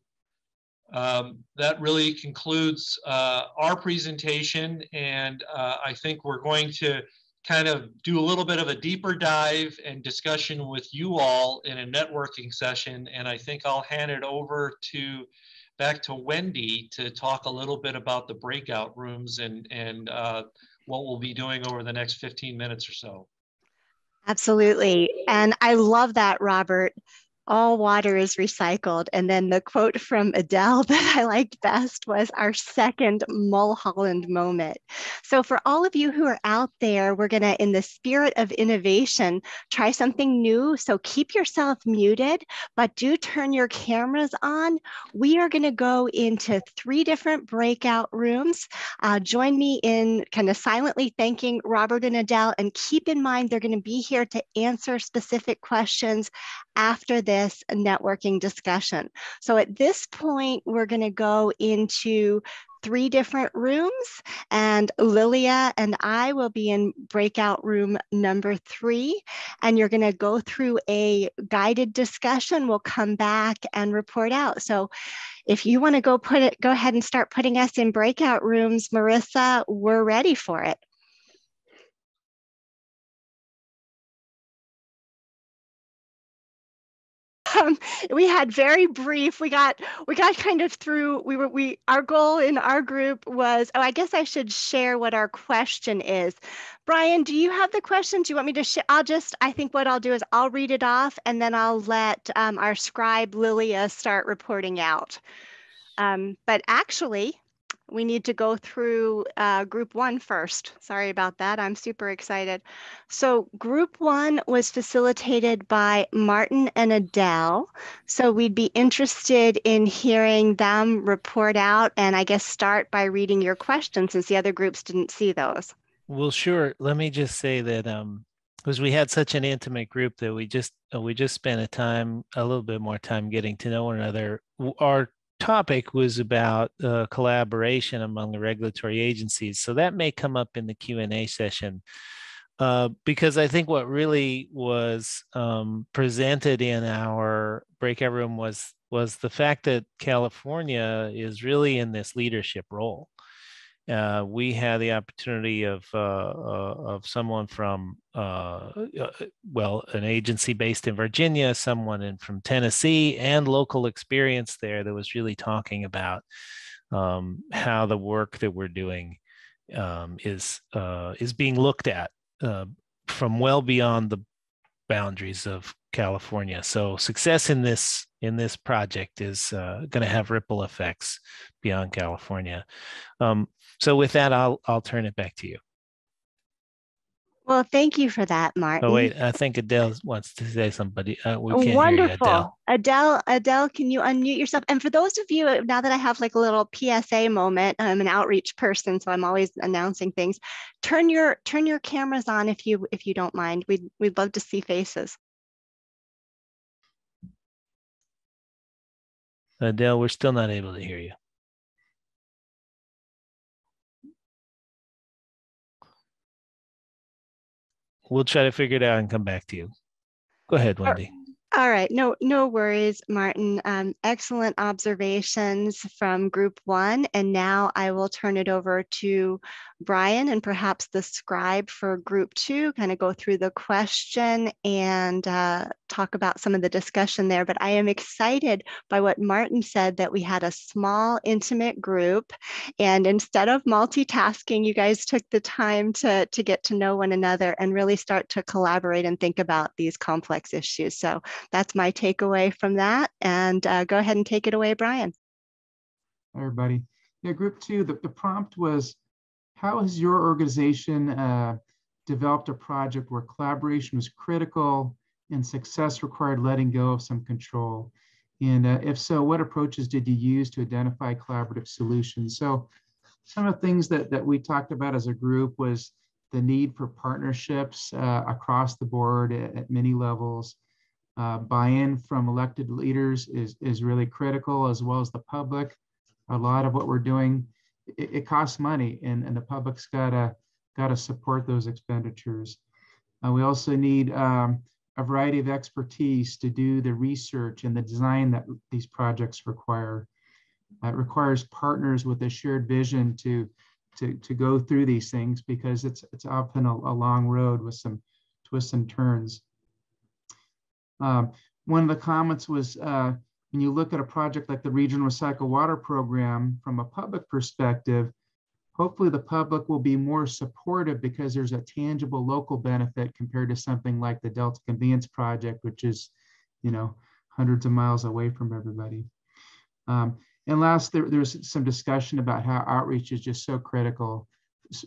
um, that really concludes uh, our presentation. And uh, I think we're going to kind of do a little bit of a deeper dive and discussion with you all in a networking session. And I think I'll hand it over to back to Wendy to talk a little bit about the breakout rooms and, and uh, what we'll be doing over the next 15 minutes or so. Absolutely. And I love that, Robert all water is recycled. And then the quote from Adel that I liked best was our second Mulholland moment. So, for all of you who are out there, we're going to, in the spirit of innovation, try something new. So, keep yourself muted, but do turn your cameras on. We are going to go into three different breakout rooms. Uh, join me in kind of silently thanking Robert and Adel. And keep in mind, they're going to be here to answer specific questions after this networking discussion. So at this point, we're going to go into three different rooms and Lilia and I will be in breakout room number three and you're going to go through a guided discussion. We'll come back and report out. So if you want to go put it, go ahead and start putting us in breakout rooms, Marissa, we're ready for it. Um, we had very brief we got we got kind of through we were we our goal in our group was oh i guess i should share what our question is. Brian do you have the question? Do you want me to i'll just i think what i'll do is i'll read it off and then i'll let um, our scribe lilia start reporting out. Um, but actually we need to go through uh, group one first. Sorry about that. I'm super excited. So group one was facilitated by Martin and Adel. So we'd be interested in hearing them report out and I guess start by reading your questions since the other groups didn't see those. Well, sure. Let me just say that um, because we had such an intimate group that we just uh, we just spent a time a little bit more time getting to know one another. Our topic was about uh, collaboration among the regulatory agencies. So that may come up in the Q&A session. Uh, because I think what really was um, presented in our breakout room was was the fact that California is really in this leadership role, uh, we had the opportunity of uh, uh, of someone from uh, uh, well, an agency based in Virginia, someone in from Tennessee, and local experience there that was really talking about um, how the work that we're doing um, is uh, is being looked at from well beyond the boundaries of California. So success in this in this project is uh, going to have ripple effects beyond California. Um, so with that, I'll I'll turn it back to you. Well, thank you for that, Martin. Oh wait, I think Adel wants to say somebody. Uh, we can't Wonderful, hear you, Adel. Adel. Adel, can you unmute yourself? And for those of you, now that I have like a little PSA moment, I'm an outreach person, so I'm always announcing things. Turn your turn your cameras on if you if you don't mind. We'd we'd love to see faces. Adel, we're still not able to hear you. We'll try to figure it out and come back to you. Go ahead, Wendy. All right, no, no worries, Martin. Um, excellent observations from group one. And now I will turn it over to Brian and perhaps the scribe for group two, kind of go through the question and uh, talk about some of the discussion there. But I am excited by what Martin said that we had a small, intimate group. And instead of multitasking, you guys took the time to, to get to know one another and really start to collaborate and think about these complex issues. So that's my takeaway from that. And uh, go ahead and take it away, Brian. Hi, everybody. Yeah, group two, the, the prompt was how has your organization uh, developed a project where collaboration was critical and success required letting go of some control? And uh, if so, what approaches did you use to identify collaborative solutions? So some of the things that, that we talked about as a group was the need for partnerships uh, across the board at, at many levels. Uh, buy-in from elected leaders is, is really critical as well as the public. A lot of what we're doing it, it costs money and, and the public's gotta gotta support those expenditures. Uh, we also need um, a variety of expertise to do the research and the design that these projects require. Uh, it requires partners with a shared vision to, to, to go through these things because it's, it's often a, a long road with some twists and turns. Um, one of the comments was uh, when you look at a project like the Regional Recycle Water Program from a public perspective, hopefully the public will be more supportive because there's a tangible local benefit compared to something like the Delta Conveyance Project, which is, you know, hundreds of miles away from everybody. Um, and last, there, there's some discussion about how outreach is just so critical,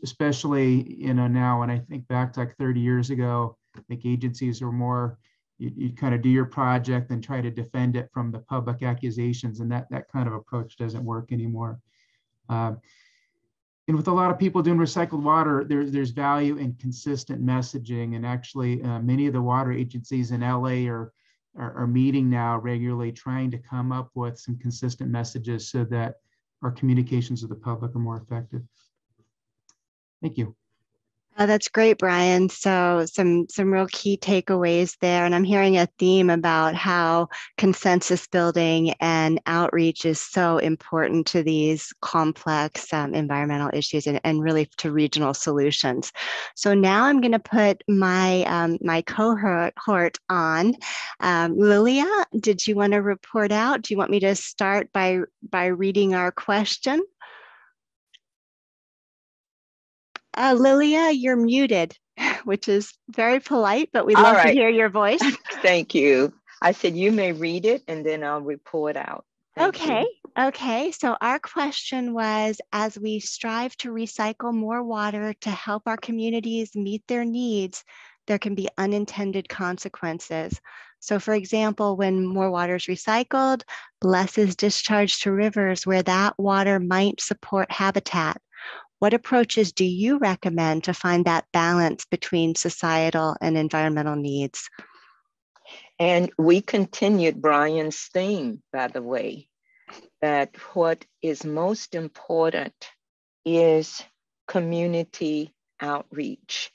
especially, you know, now and I think back to like 30 years ago, I think agencies are more you, you kind of do your project and try to defend it from the public accusations and that that kind of approach doesn't work anymore. Uh, and with a lot of people doing recycled water there's there's value in consistent messaging and actually uh, many of the water agencies in la are, are, are meeting now regularly trying to come up with some consistent messages so that our communications with the public are more effective. Thank you Oh, that's great, Brian. So some some real key takeaways there, and I'm hearing a theme about how consensus building and outreach is so important to these complex um, environmental issues and, and really to regional solutions. So now I'm going to put my um, my cohort on. Um, Lilia, did you want to report out? Do you want me to start by by reading our question? Uh, Lilia, you're muted, which is very polite, but we'd love right. to hear your voice. Thank you. I said you may read it and then I'll report it out. Thank okay. You. Okay. So our question was as we strive to recycle more water to help our communities meet their needs, there can be unintended consequences. So, for example, when more water is recycled, less is discharged to rivers where that water might support habitat. What approaches do you recommend to find that balance between societal and environmental needs? And we continued Brian's theme, by the way, that what is most important is community outreach.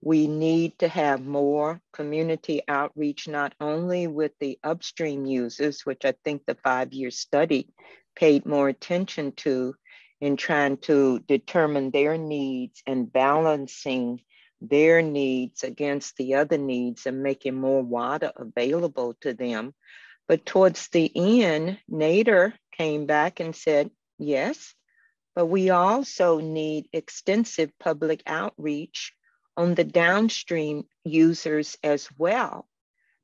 We need to have more community outreach, not only with the upstream users, which I think the five year study paid more attention to, in trying to determine their needs and balancing their needs against the other needs and making more water available to them. But towards the end, Nader came back and said, yes, but we also need extensive public outreach on the downstream users as well.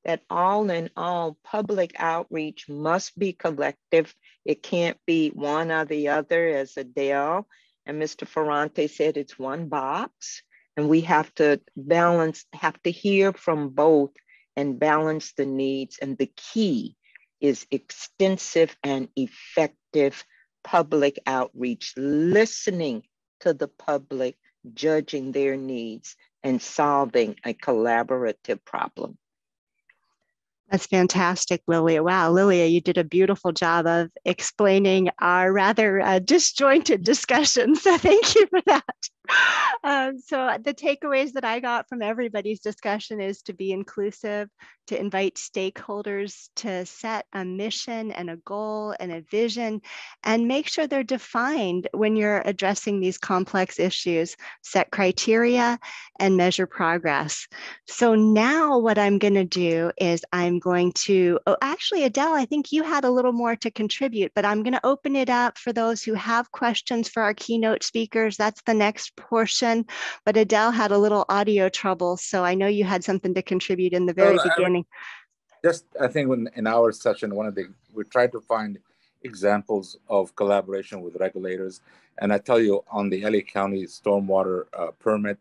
That all in all, public outreach must be collective. It can't be one or the other, as Adel and Mr. Ferrante said, it's one box. And we have to balance, have to hear from both and balance the needs. And the key is extensive and effective public outreach, listening to the public, judging their needs, and solving a collaborative problem. That's fantastic, Lilia. Wow, Lilia, you did a beautiful job of explaining our rather uh, disjointed discussion. So thank you for that. Um, so the takeaways that I got from everybody's discussion is to be inclusive, to invite stakeholders to set a mission and a goal and a vision, and make sure they're defined when you're addressing these complex issues, set criteria and measure progress. So now what I'm gonna do is I'm going to, oh, actually Adel, I think you had a little more to contribute, but I'm gonna open it up for those who have questions for our keynote speakers. That's the next portion, but Adel had a little audio trouble. So I know you had something to contribute in the very well, beginning. I, just, I think when, in our session, one of the, we tried to find examples of collaboration with regulators. And I tell you, on the LA County stormwater uh, permit,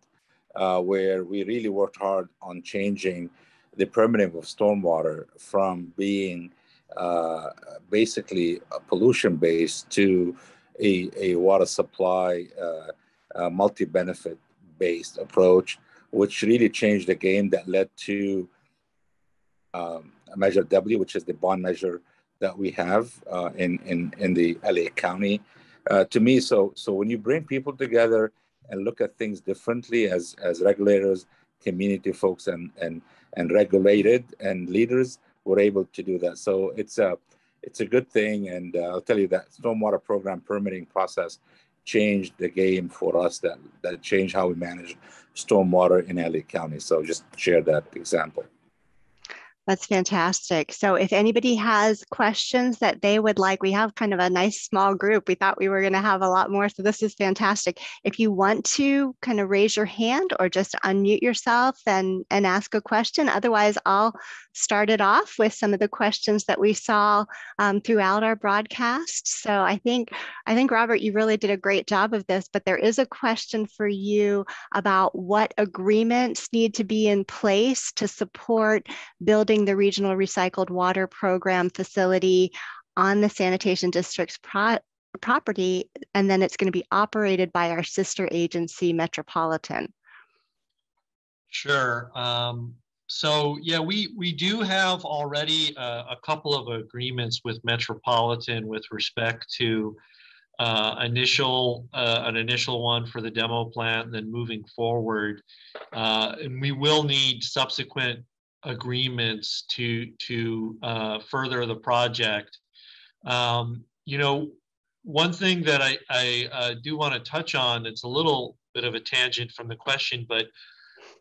uh, where we really worked hard on changing the permitting of stormwater from being uh, basically a pollution based to a, a water supply uh, uh, multi-benefit based approach, which really changed the game that led to um, Measure W, which is the bond measure that we have uh, in, in, in the LA County. Uh, to me, so, so when you bring people together and look at things differently as, as regulators, community folks, and, and, and regulated and leaders, we're able to do that. So it's a, it's a good thing. And uh, I'll tell you that stormwater program permitting process changed the game for us that that changed how we manage stormwater in LA County. So just share that example. That's fantastic. So if anybody has questions that they would like, we have kind of a nice small group. We thought we were going to have a lot more. So this is fantastic. If you want to kind of raise your hand or just unmute yourself and, and ask a question, otherwise I'll start it off with some of the questions that we saw um, throughout our broadcast. So I think, I think Robert, you really did a great job of this, but there is a question for you about what agreements need to be in place to support building building the regional recycled water program facility on the sanitation district's pro property, and then it's going to be operated by our sister agency, Metropolitan. Sure. Um, so yeah, we we do have already a couple of agreements with Metropolitan with respect to uh, initial uh, an initial one for the demo plant, and then moving forward, uh, and we will need subsequent agreements to to uh, further the project. Um, you know, one thing that I, I uh, do want to touch on, it's a little bit of a tangent from the question, but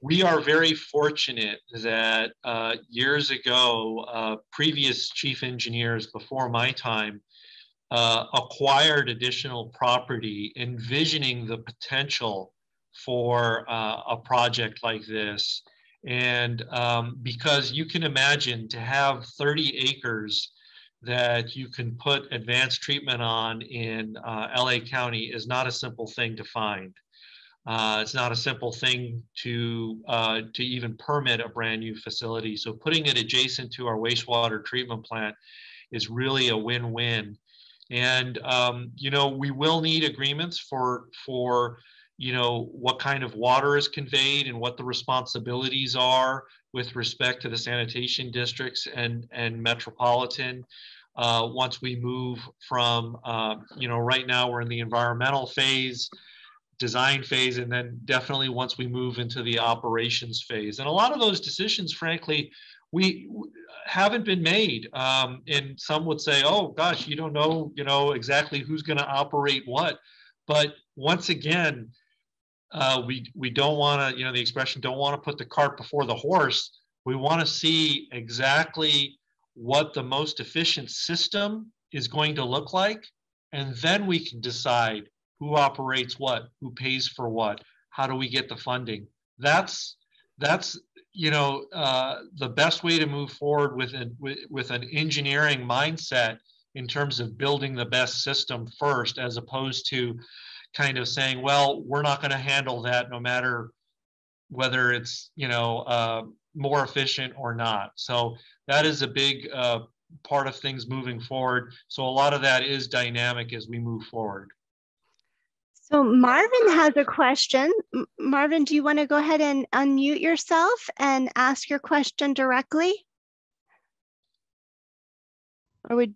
we are very fortunate that uh, years ago, uh, previous chief engineers before my time uh, acquired additional property, envisioning the potential for uh, a project like this and um, because you can imagine to have 30 acres that you can put advanced treatment on in uh, LA County is not a simple thing to find. Uh, it's not a simple thing to uh, to even permit a brand new facility. So putting it adjacent to our wastewater treatment plant is really a win-win. And um, you know we will need agreements for for you know, what kind of water is conveyed and what the responsibilities are with respect to the sanitation districts and, and metropolitan. Uh, once we move from, uh, you know, right now we're in the environmental phase, design phase, and then definitely once we move into the operations phase. And a lot of those decisions, frankly, we haven't been made. Um, and some would say, oh gosh, you don't know, you know, exactly who's going to operate what But once again, uh, we we don't want to, you know, the expression don't want to put the cart before the horse. We want to see exactly what the most efficient system is going to look like, and then we can decide who operates what, who pays for what, how do we get the funding. That's that's you know uh, the best way to move forward with an with, with an engineering mindset in terms of building the best system first, as opposed to kind of saying, well, we're not going to handle that no matter whether it's you know uh, more efficient or not. So that is a big uh, part of things moving forward. So a lot of that is dynamic as we move forward. So Marvin has a question. Marvin, do you want to go ahead and unmute yourself and ask your question directly? Or would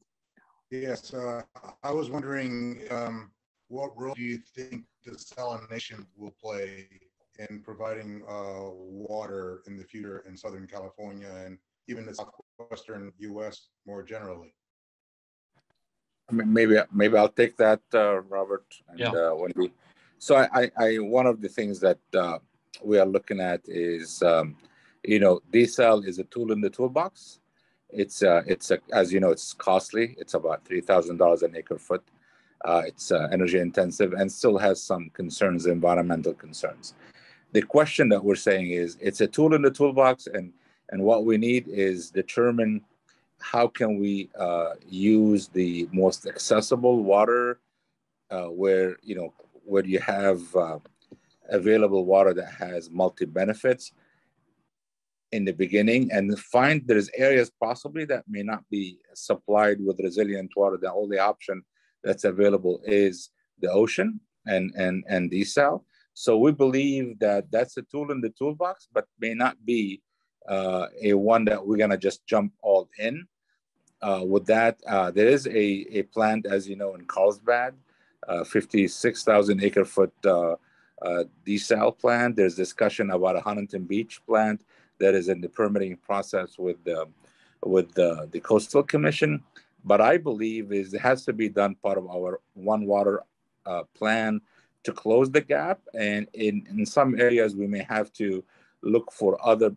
Yes, uh, I was wondering um, what role do you think desalination will play in providing uh, water in the future in Southern California and even the southwestern U.S. more generally? Maybe maybe I'll take that, uh, Robert and yeah. uh, Wendy. So I, I, I, one of the things that uh, we are looking at is, um, you know, desal is a tool in the toolbox. It's uh, it's a, as you know, it's costly. It's about three thousand dollars an acre foot. Uh, it's uh, energy intensive and still has some concerns, environmental concerns. The question that we're saying is, it's a tool in the toolbox, and and what we need is determine how can we uh, use the most accessible water uh, where you know where you have uh, available water that has multi benefits in the beginning and find there's areas possibly that may not be supplied with resilient water the only option that's available is the ocean and and and desal so we believe that that's a tool in the toolbox but may not be uh, a one that we're to just jump all in uh, with that, uh, there is a, a plant, as you know, in Carlsbad, uh, 56,000 acre foot uh, uh, desal plant. There's discussion about a Huntington Beach plant that is in the permitting process with the, with the, the Coastal Commission. But I believe is it has to be done part of our One Water uh, plan to close the gap. And in, in some areas, we may have to look for other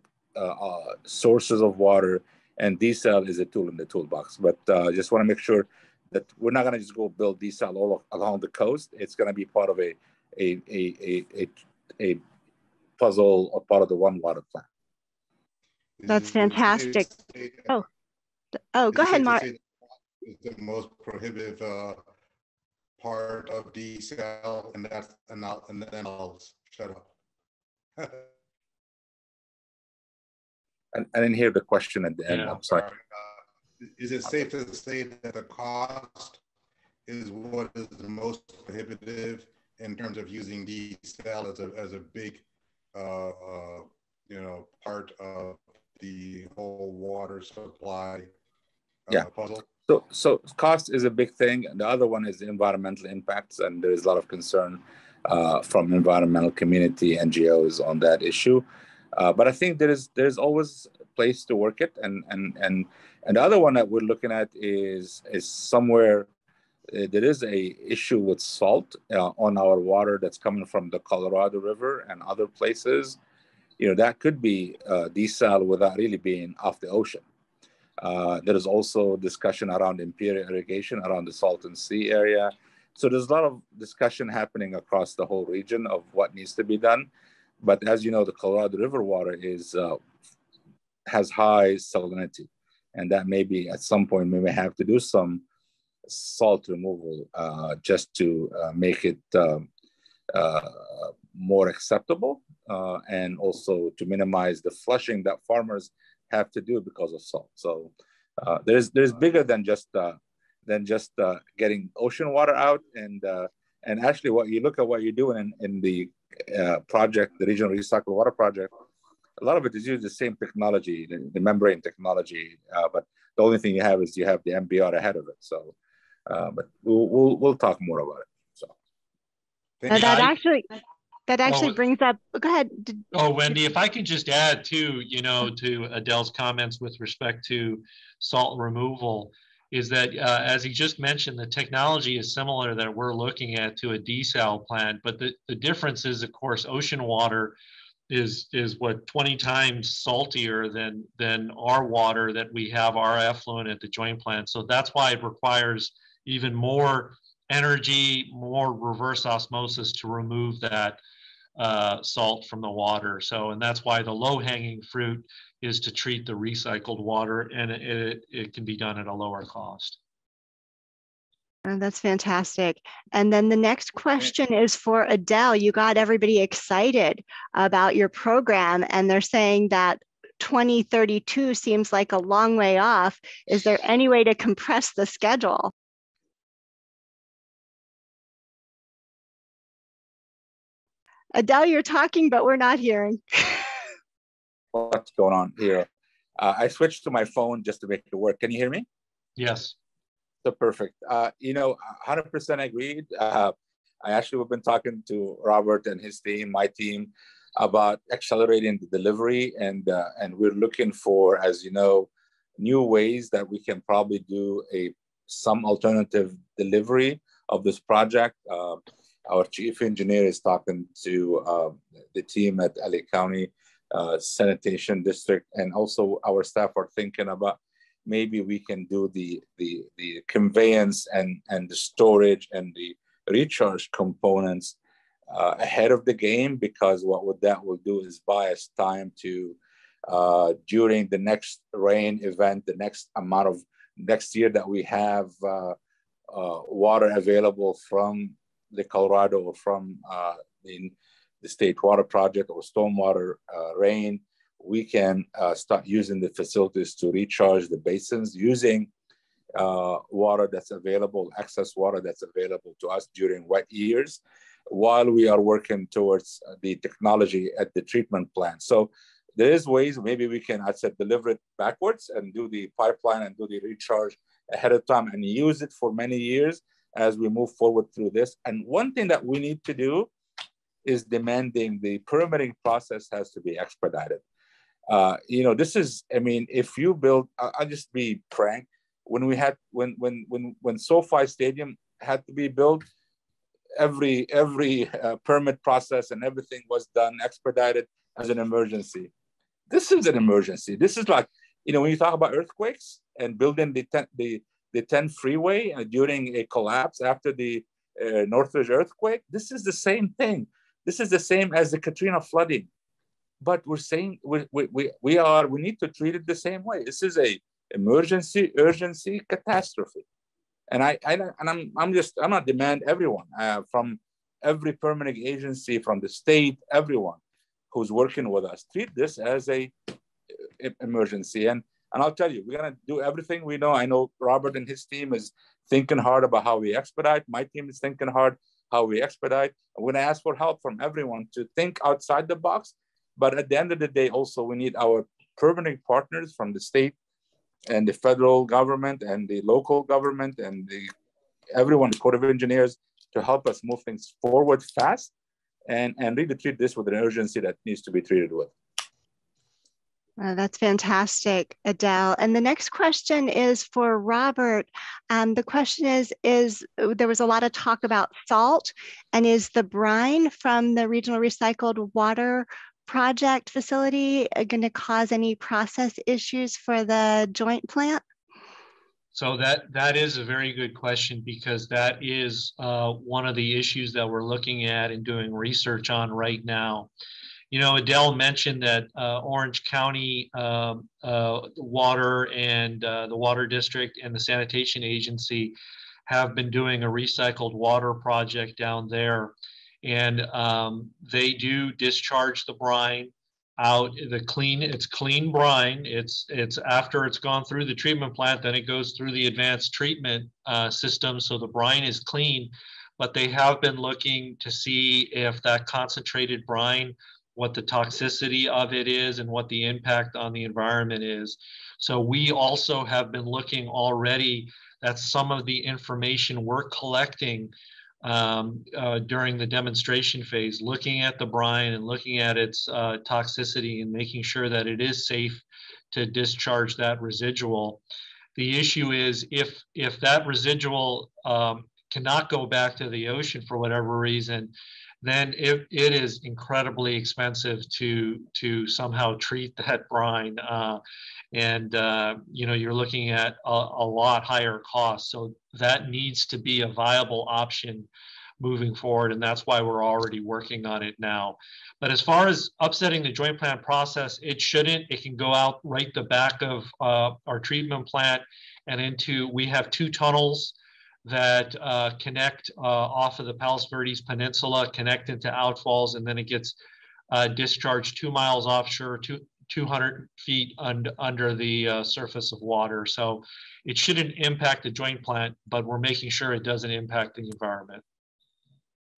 sources of water and desal is a tool in the toolbox. But uh, just want to make sure that we're not going to just go build desal all along the coast. It's going to be part of a a a a, a puzzle or part of the one water plan. That's fantastic. Oh, oh, go ahead, Mark. The most prohibitive uh, part of desal, and that's and, I'll, and then I'll shut up. I, I didn't hear the question at the end. Yeah. I'm sorry. Uh, is it safe to say that the cost is what is the most prohibitive in terms of using desal as a, as a big, uh, uh, you know, part of the whole water supply uh, yeah. puzzle? So, so cost is a big thing. And the other one is environmental impacts, and there is a lot of concern uh, from environmental community NGOs on that issue. Uh, but I think there is there's always a place to work it, and and and and the other one that we're looking at is is somewhere uh, there is a issue with salt uh, on our water that's coming from the Colorado River and other places. You know that could be uh, desal without really being off the ocean. Uh, there is also discussion around imperial irrigation around the Salton Sea area. So there's a lot of discussion happening across the whole region of what needs to be done. But as you know, the Colorado River water is uh, has high salinity, and that maybe at some point we may have to do some salt removal uh, just to uh, make it um, uh, more acceptable, and also to minimize the flushing that farmers have to do because of salt. So uh, there's there's bigger than just than just getting ocean water out and and actually what you look at what you're doing in, in the uh, project, the regional recycled water project, a lot of it is using the same technology, the, the membrane technology, uh, but the only thing you have is you have the MBR ahead of it. So, uh, but we'll, we'll, we'll talk more about it. So, that actually that actually brings up. Go ahead. Oh, Wendy, if I can just add too, you know, to Adel's comments with respect to salt removal. is that uh, as he just mentioned, the technology is similar that we're looking at to a desal plant, but the, the difference is, of course, ocean water is is what 20 times saltier than than our water that we have our effluent at the joint plant. So that's why it requires even more energy, more reverse osmosis to remove that uh, salt from the water. So, and that's why the low hanging fruit is to treat the recycled water and it, it, it can be done at a lower cost. Oh, that's fantastic. And then the next question is for Adele. You got everybody excited about your program, and they're saying that 2032 seems like a long way off. Is there any way to compress the schedule? Adel, you're talking, but we're not hearing. What's going on here? Uh, I switched to my phone just to make it work. Can you hear me? Yes. So perfect. Uh, you know, 100% agreed. Uh, I actually have been talking to Robert and his team, my team, about accelerating the delivery, and uh, and we're looking for, as you know, new ways that we can probably do a some alternative delivery of this project. Our chief engineer is talking to uh, the team at LA County uh, Sanitation District, and also our staff are thinking about maybe we can do the the, the conveyance and and the storage and the recharge components uh, ahead of the game because what would that will do is buy us time to uh, during the next rain event, the next amount of next year that we have uh, uh water available from the Colorado or from uh, the, the state water project or stormwater uh, rain, we can uh, start using the facilities to recharge the basins using uh, water that's available, excess water that's available to us during wet years, while we are working towards the technology at the treatment plant. So there is ways maybe we can, I said, deliver it backwards and do the pipeline and do the recharge ahead of time and use it for many years as we move forward through this. And one thing that we need to do is demanding the permitting process has to be expedited. Uh, you know, this is, I mean, if you build, I'll just be frank, when we had, when, when, when, when SoFi Stadium had to be built, every, every uh, permit process and everything was done expedited as an emergency. This is an emergency. This is like, you know, when you talk about earthquakes and building the, tent the, the 10 freeway uh, during a collapse after the uh, Northridge earthquake. This is the same thing. This is the same as the Katrina flooding. But we're saying we, we, we are, we need to treat it the same way. This is a emergency, urgency, catastrophe. And I, I and I'm, I'm just, I'm not demand everyone uh, from every permitting agency, from the state, everyone who's working with us, treat this as a emergency. And and I'll tell you, we're going to do everything we know. I know Robert and his team is thinking hard about how we expedite. My team is thinking hard how we expedite. We're going to ask for help from everyone to think outside the box. But at the end of the day, also, we need our permanent partners from the state and the federal government and the local government and the everyone, the Corps of Engineers, to help us move things forward fast and, and really treat this with an urgency that needs to be treated with. Uh, that's fantastic, Adel. And the next question is for Robert. Um, the question is, is uh, there was a lot of talk about salt and is the brine from the Regional Recycled Water Project facility uh, going to cause any process issues for the joint plant? So that that is a very good question because that is uh, one of the issues that we're looking at and doing research on right now. You know, Adel mentioned that uh, Orange County um, uh, Water and uh, the Water District and the Sanitation Agency have been doing a recycled water project down there. And um, they do discharge the brine out the clean it's clean brine it's it's after it's gone through the treatment plant then it goes through the advanced treatment uh, system so the brine is clean but they have been looking to see if that concentrated brine what the toxicity of it is and what the impact on the environment is. So we also have been looking already at some of the information we're collecting um, uh, during the demonstration phase, looking at the brine and looking at its uh, toxicity and making sure that it is safe to discharge that residual. The issue is if if that residual um, cannot go back to the ocean for whatever reason, then it, it is incredibly expensive to to somehow treat that brine. Uh, and uh, you know you're looking at a, a lot higher costs. So that needs to be a viable option moving forward, and that's why we're already working on it now. But as far as upsetting the joint plant process, it shouldn't. It can go out right the back of uh, our treatment plant and into. We have two tunnels that uh, connect uh, off of the Palos Verdes Peninsula, connect into outfalls, and then it gets uh, discharged two miles offshore, two, 200 feet und under the uh, surface of water. So it shouldn't impact the joint plant, but we're making sure it doesn't impact the environment.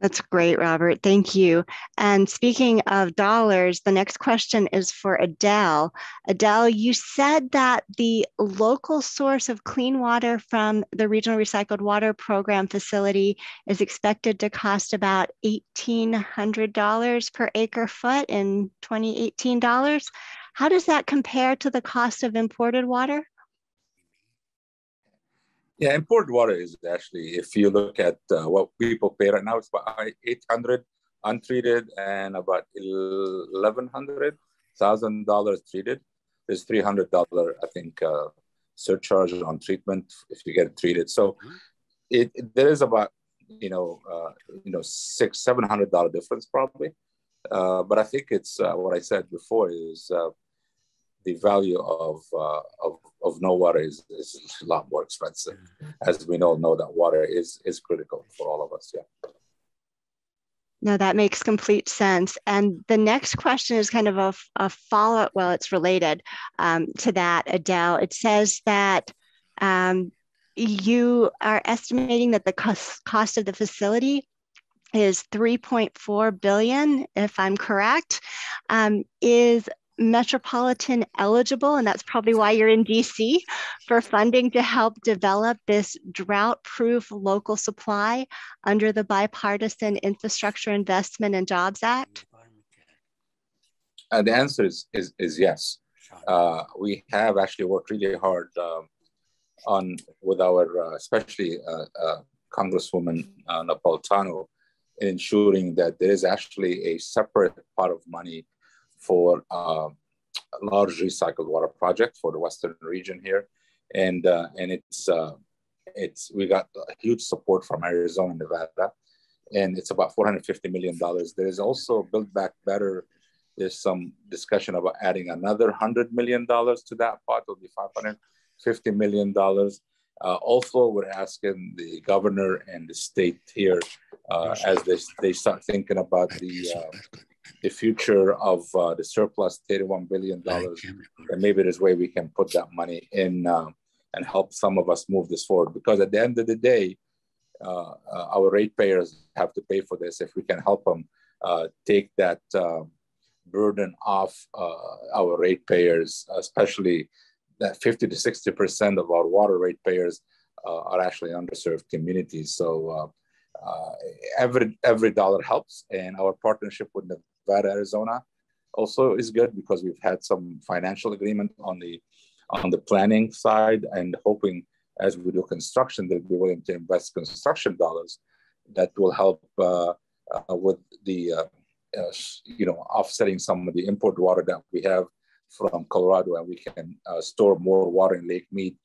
That's great, Robert. Thank you. And speaking of dollars, the next question is for Adel. Adel, you said that the local source of clean water from the Regional Recycled Water Program facility is expected to cost about $1,800 per acre foot in 2018 dollars. How does that compare to the cost of imported water? Yeah, imported water is actually, if you look at uh, what people pay right now, it's about 800 untreated and about 1100 thousand dollars treated. There's $300, I think, uh, surcharge on treatment if you get treated. So it, it there is about, you know, uh, you know, six, $700 difference probably. Uh, but I think it's uh, what I said before is uh, the value of, uh, of, of no water is, is a lot more expensive. As we all know that water is, is critical for all of us, yeah. No, that makes complete sense. And the next question is kind of a, a follow up, well, it's related um, to that, Adel. It says that um, you are estimating that the cost, cost of the facility is 3.4 billion, if I'm correct. Um, is metropolitan eligible, and that's probably why you're in DC, for funding to help develop this drought proof local supply under the Bipartisan Infrastructure Investment and Jobs Act? Uh, the answer is, is, is yes. Uh, we have actually worked really hard um, on with our, uh, especially uh, uh, Congresswoman uh, Napolitano, ensuring that there is actually a separate pot of money for uh, a large recycled water project for the western region here, and uh, and it's uh, it's we got huge support from Arizona and Nevada, and it's about 450 million dollars. There is also Build Back Better. There's some discussion about adding another hundred million dollars to that pot. It'll be 550 million dollars. Uh, also, we're asking the governor and the state here uh, as they, they start thinking about the uh, the future of uh, the surplus, $31 billion. And maybe there's a way we can put that money in uh, and help some of us move this forward. Because at the end of the day, uh, uh our ratepayers have to pay for this. If we can help them uh, take that uh, burden off our ratepayers, especially that 50 to 60% of our water ratepayers are actually underserved communities. So uh, every every dollar helps and our partnership with Nevada, Arizona also is good because we've had some financial agreement on the on the planning side and hoping as we do construction they'll be willing to invest construction dollars that will help uh, uh, with the uh, uh you know offsetting some of the import water that we have from Colorado and we can uh, store more water in Lake Mead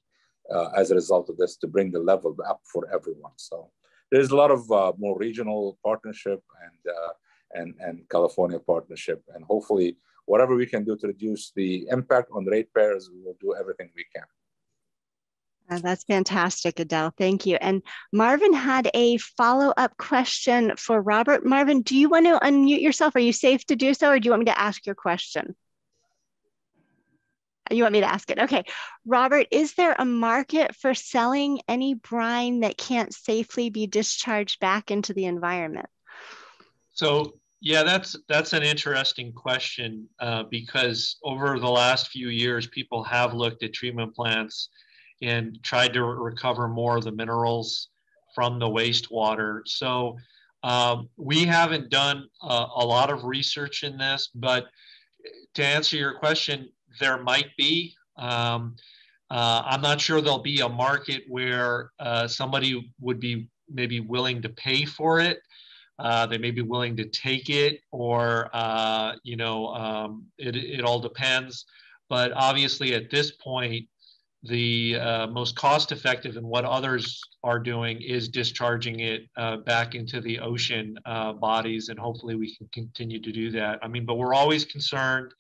uh, as a result of this to bring the level up for everyone. So there's a lot of more regional partnership and and, and California partnership. And hopefully, whatever we can do to reduce the impact on ratepayers, we will do everything we can. Uh, that's fantastic, Adel. Thank you. And Marvin had a follow up question for Robert. Marvin, do you want to unmute yourself? Are you safe to do so, or do you want me to ask your question? You want me to ask it? Okay. Robert, is there a market for selling any brine that can't safely be discharged back into the environment? So yeah, that's that's an interesting question uh, because over the last few years, people have looked at treatment plants and tried to re- recover more of the minerals from the wastewater. So um, we haven't done a, a lot of research in this, but to answer your question, there might be. Um, Uh, I'm not sure there'll be a market where uh, somebody would be maybe willing to pay for it. Uh, they may be willing to take it, or uh, you know, um, it, it all depends. But obviously, at this point, the uh, most cost effective and what others are doing is discharging it uh, back into the ocean uh, bodies and hopefully we can continue to do that. I mean but we're always concerned.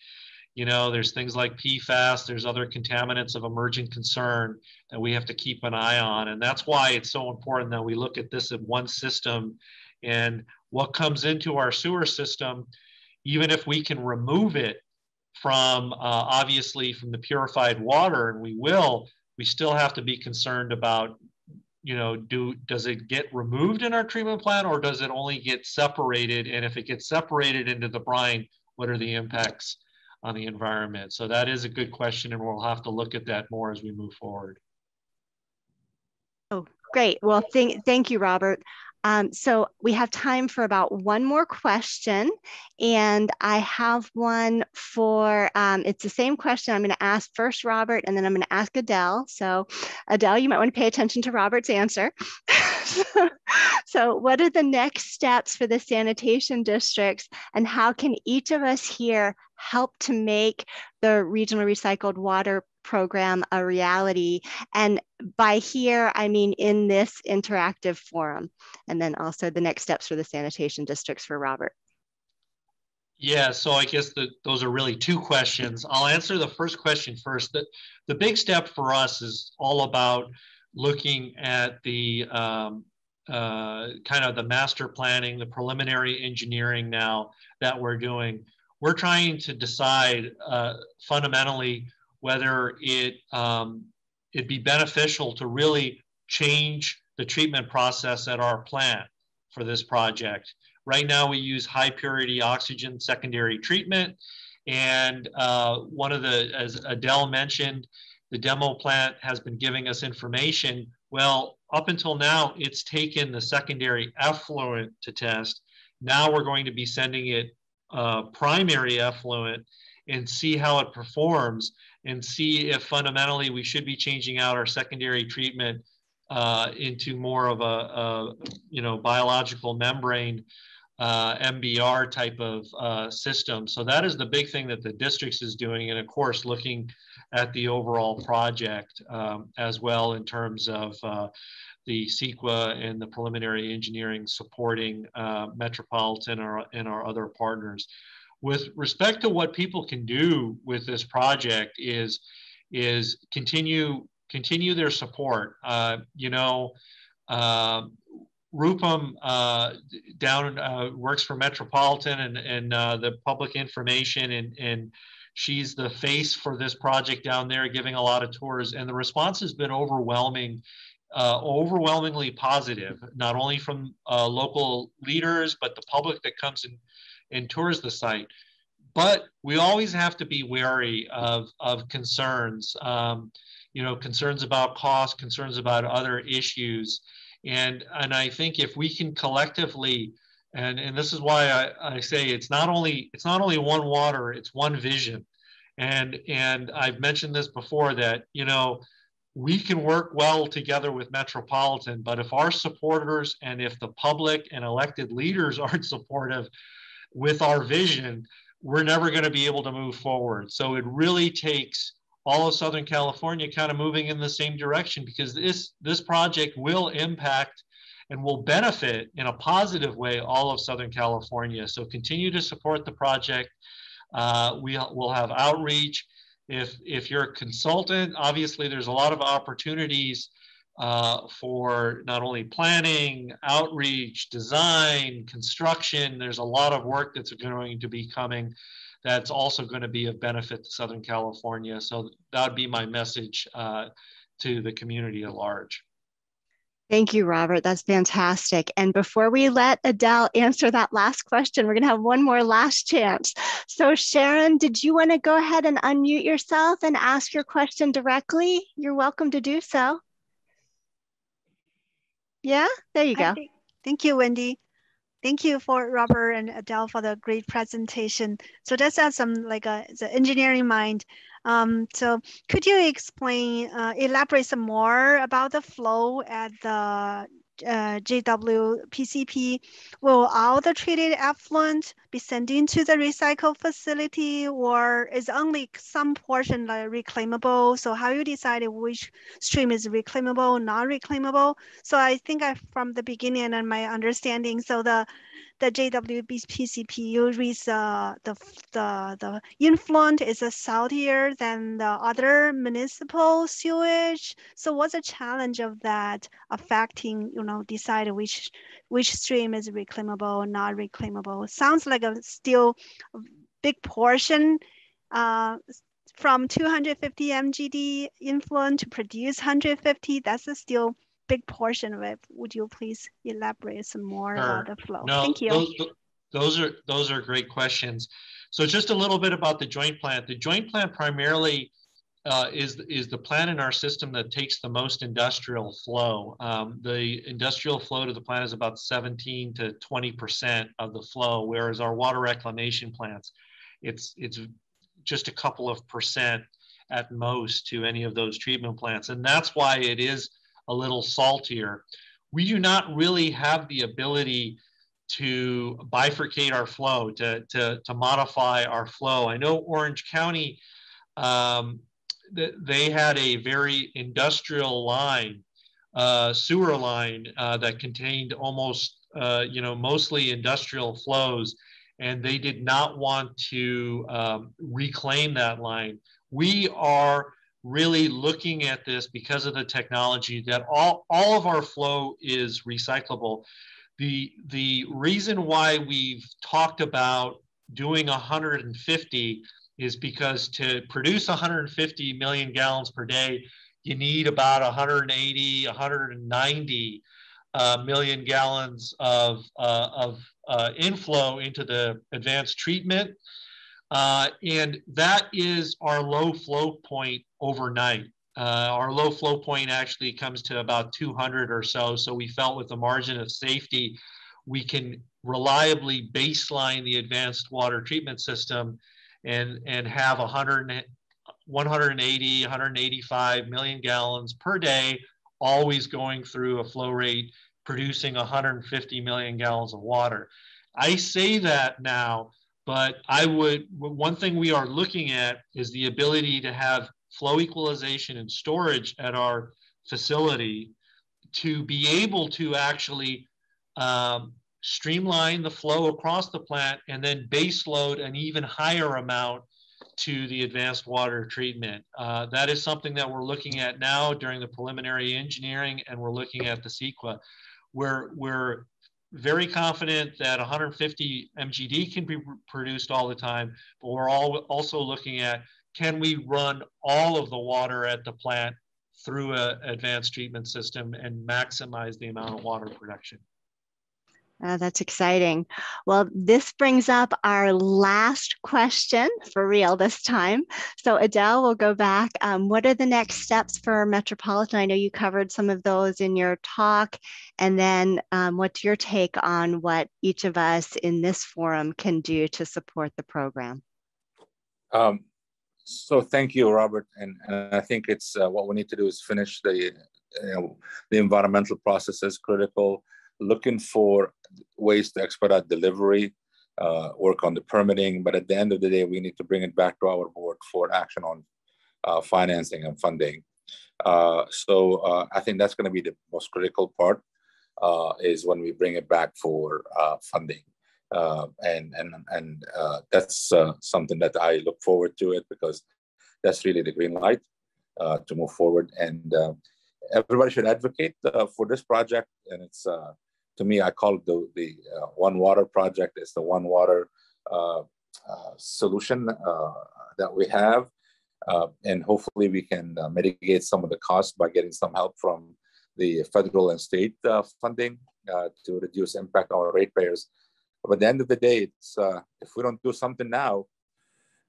You know there's things like pfas there's other contaminants of emerging concern that we have to keep an eye on. And that's why it's so important that we look at this in one system and what comes into our sewer system even if we can remove it from uh, obviously from the purified water, and we will, we still have to be concerned about, you know, do does it get removed in our treatment plant or does it only get separated? And if it gets separated into the brine, what are the impacts on the environment? So that is a good question, and we'll have to look at that more as we move forward. Oh, great. Well, thank, thank you, Robert. Um, so we have time for about one more question. And I have one for, um, it's the same question. I'm gonna ask first Robert and then I'm gonna ask Adel. So Adel, you might wanna pay attention to Robert's answer. so what are the next steps for the sanitation districts and how can each of us here help to make the regional recycled water program a reality. And by here, I mean in this interactive forum, and then also the next steps for the sanitation districts for Robert. Yeah, so I guess the, those are really two questions. I'll answer the first question first. The, the big step for us is all about looking at the um, uh, kind of the master planning, the preliminary engineering now that we're doing. We're trying to decide uh, fundamentally whether it um, it'd be beneficial to really change the treatment process at our plant for this project. Right now, we use high purity oxygen secondary treatment. And uh, one of the, as Adel mentioned, the demo plant has been giving us information. Well, up until now, it's taken the secondary effluent to test. Now we're going to be sending it uh, primary effluent and see how it performs and see if fundamentally we should be changing out our secondary treatment uh, into more of a, a, you know biological membrane uh, MBR type of uh, system. So that is the big thing that the districts is doing, and of course looking at the overall project um, as well in terms of uh, the CEQA and the preliminary engineering supporting uh, Metropolitan or, and our other partners with respect to what people can do with this project is is continue continue their support. Uh, you know, uh, Rupam uh, down uh, works for Metropolitan and and uh, the public information and and she's the face for this project down there, giving a lot of tours, and the response has been overwhelming. Uh, overwhelmingly positive, not only from local leaders, but the public that comes and and tours the site. But we always have to be wary of, of concerns, um, you know, concerns about cost, concerns about other issues. And, and I think if we can collectively, and, and this is why I, I say it's not only it's not only one water, it's one vision. And, and I've mentioned this before that, you know, we can work well together with Metropolitan, but if our supporters and if the public and elected leaders aren't supportive, with our vision, we're never going to be able to move forward. So it really takes all of Southern California kind of moving in the same direction because this this project will impact and will benefit in a positive way all of Southern California. So continue to support the project. Uh, we will have outreach. If if you're a consultant, obviously there's a lot of opportunities uh, for not only planning, outreach, design, construction. There's a lot of work that's going to be coming that's also going to be of benefit to Southern California. So that would be my message uh, to the community at large. Thank you, Robert. That's fantastic. And before we let Adel answer that last question, we're going to have one more last chance. So, Sharon, did you want to go ahead and unmute yourself and ask your question directly? You're welcome to do so. Yeah, there you go. Thank you, Wendy. Thank you for Robert and Adel for the great presentation. So that's has some like a the engineering mind. Um, so could you explain, uh, elaborate some more about the flow at the uh, JWPCP, will all the treated effluent be sent into the recycle facility or is only some portion like reclaimable? So how you decide which stream is reclaimable, not reclaimable? So I think I, from the beginning and my understanding, so the the JWPCP usually uh, the, the, the influent is a saltier than the other municipal sewage. So what's the challenge of that affecting, you know, decide which, which stream is reclaimable, not reclaimable? Sounds like a still big portion uh, from 250 MGD influent to produce 150, that's a still big portion of it. Would you please elaborate some more sure. about the flow? No, Thank you. Those, those are those are great questions. So just a little bit about the joint plant. The joint plant primarily uh, is is the plant in our system that takes the most industrial flow. Um, the industrial flow to the plant is about 17 to 20 percent of the flow, whereas our water reclamation plants, it's it's just a couple of percent at most to any of those treatment plants, and that's why it is a little saltier. We do not really have the ability to bifurcate our flow, to, to, to modify our flow. I know Orange County, um, th they had a very industrial line, uh, sewer line uh, that contained almost, uh, you know, mostly industrial flows, and they did not want to um, reclaim that line. We are really looking at this because of the technology that all, all of our flow is recyclable. The, the reason why we've talked about doing 150 is because to produce 150 million gallons per day, you need about 180, 190 uh, million gallons of, uh, of uh, inflow into the advanced treatment. Uh, and that is our low flow point overnight. Uh, our low flow point actually comes to about 200 or so. So we felt with the margin of safety, we can reliably baseline the advanced water treatment system and, and have 100, 180, 185 million gallons per day, always going through a flow rate producing 150 million gallons of water. I say that now but I would, one thing we are looking at is the ability to have flow equalization and storage at our facility to be able to actually um, streamline the flow across the plant and then baseload an even higher amount to the advanced water treatment. Uh, that is something that we're looking at now during the preliminary engineering and we're looking at the CEQA. We're, we're very confident that 150 MGD can be produced all the time, but we're all also looking at can we run all of the water at the plant through an advanced treatment system and maximize the amount of water production. Uh, that's exciting. Well, this brings up our last question for real this time. So Adel, we'll go back. Um, what are the next steps for Metropolitan? I know you covered some of those in your talk. And then um, what's your take on what each of us in this forum can do to support the program? Um, so thank you, Robert. And, and I think it's uh, what we need to do is finish the, you know, the environmental process is critical looking for ways to expedite delivery, uh, work on the permitting. But at the end of the day, we need to bring it back to our board for action on uh, financing and funding. Uh, so uh, I think that's going to be the most critical part uh, is when we bring it back for uh, funding. and and and that's something that I look forward to it because that's really the green light to move forward. And everybody should advocate for this project. And it's to me, I call it the, the uh, One Water project. It's the One Water uh, uh, solution uh, that we have. Uh, and hopefully we can uh, mitigate some of the costs by getting some help from the federal and state funding to reduce impact on ratepayers. But at the end of the day, it's, if we don't do something now,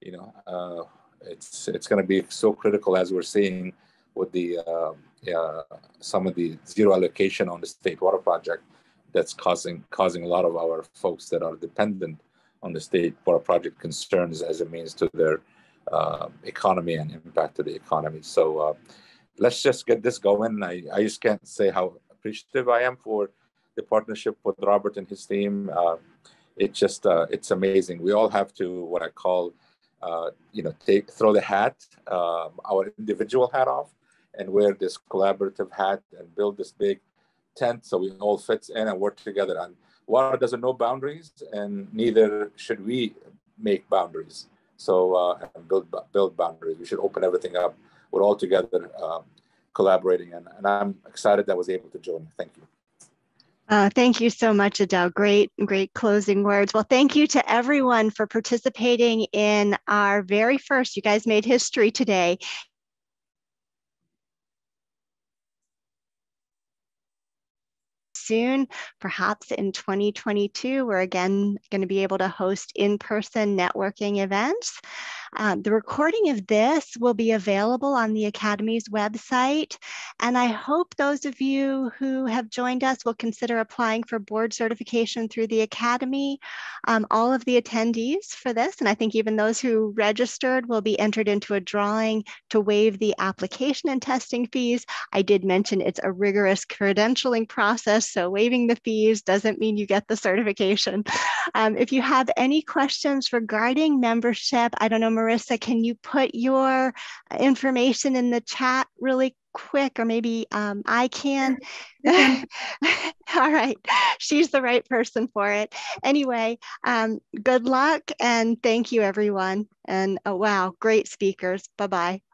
you know, it's it's going to be so critical as we're seeing with the some of the zero allocation on the state water project that's causing causing a lot of our folks that are dependent on the state for a project concerns as it means to their uh, economy and impact to the economy. So uh, let's just get this going. I, I just can't say how appreciative I am for the partnership with Robert and his team. Uh, it's just uh, it's amazing. We all have to what I call uh, you know take throw the hat, um, our individual hat off, and wear this collaborative hat and build this big tent so we all fit in and work together. And water doesn't know boundaries, and neither should we make boundaries. So uh, build build boundaries. We should open everything up. We're all together um, collaborating, and, and I'm excited that I was able to join. Thank you. Uh, thank you so much, Adel. Great, great closing words. Well, thank you to everyone for participating in our very first, you guys made history today, soon, perhaps in 2022, we're again going to be able to host in-person networking events. Um, the recording of this will be available on the Academy's website. And I hope those of you who have joined us will consider applying for board certification through the Academy. Um, all of the attendees for this, and I think even those who registered will be entered into a drawing to waive the application and testing fees. I did mention it's a rigorous credentialing process, so waiving the fees doesn't mean you get the certification. Um, if you have any questions regarding membership, I don't know, Marissa, can you put your information in the chat really quick, or maybe um, I can. All right, she's the right person for it. Anyway, um, good luck and thank you, everyone. And oh, wow, great speakers. Bye bye.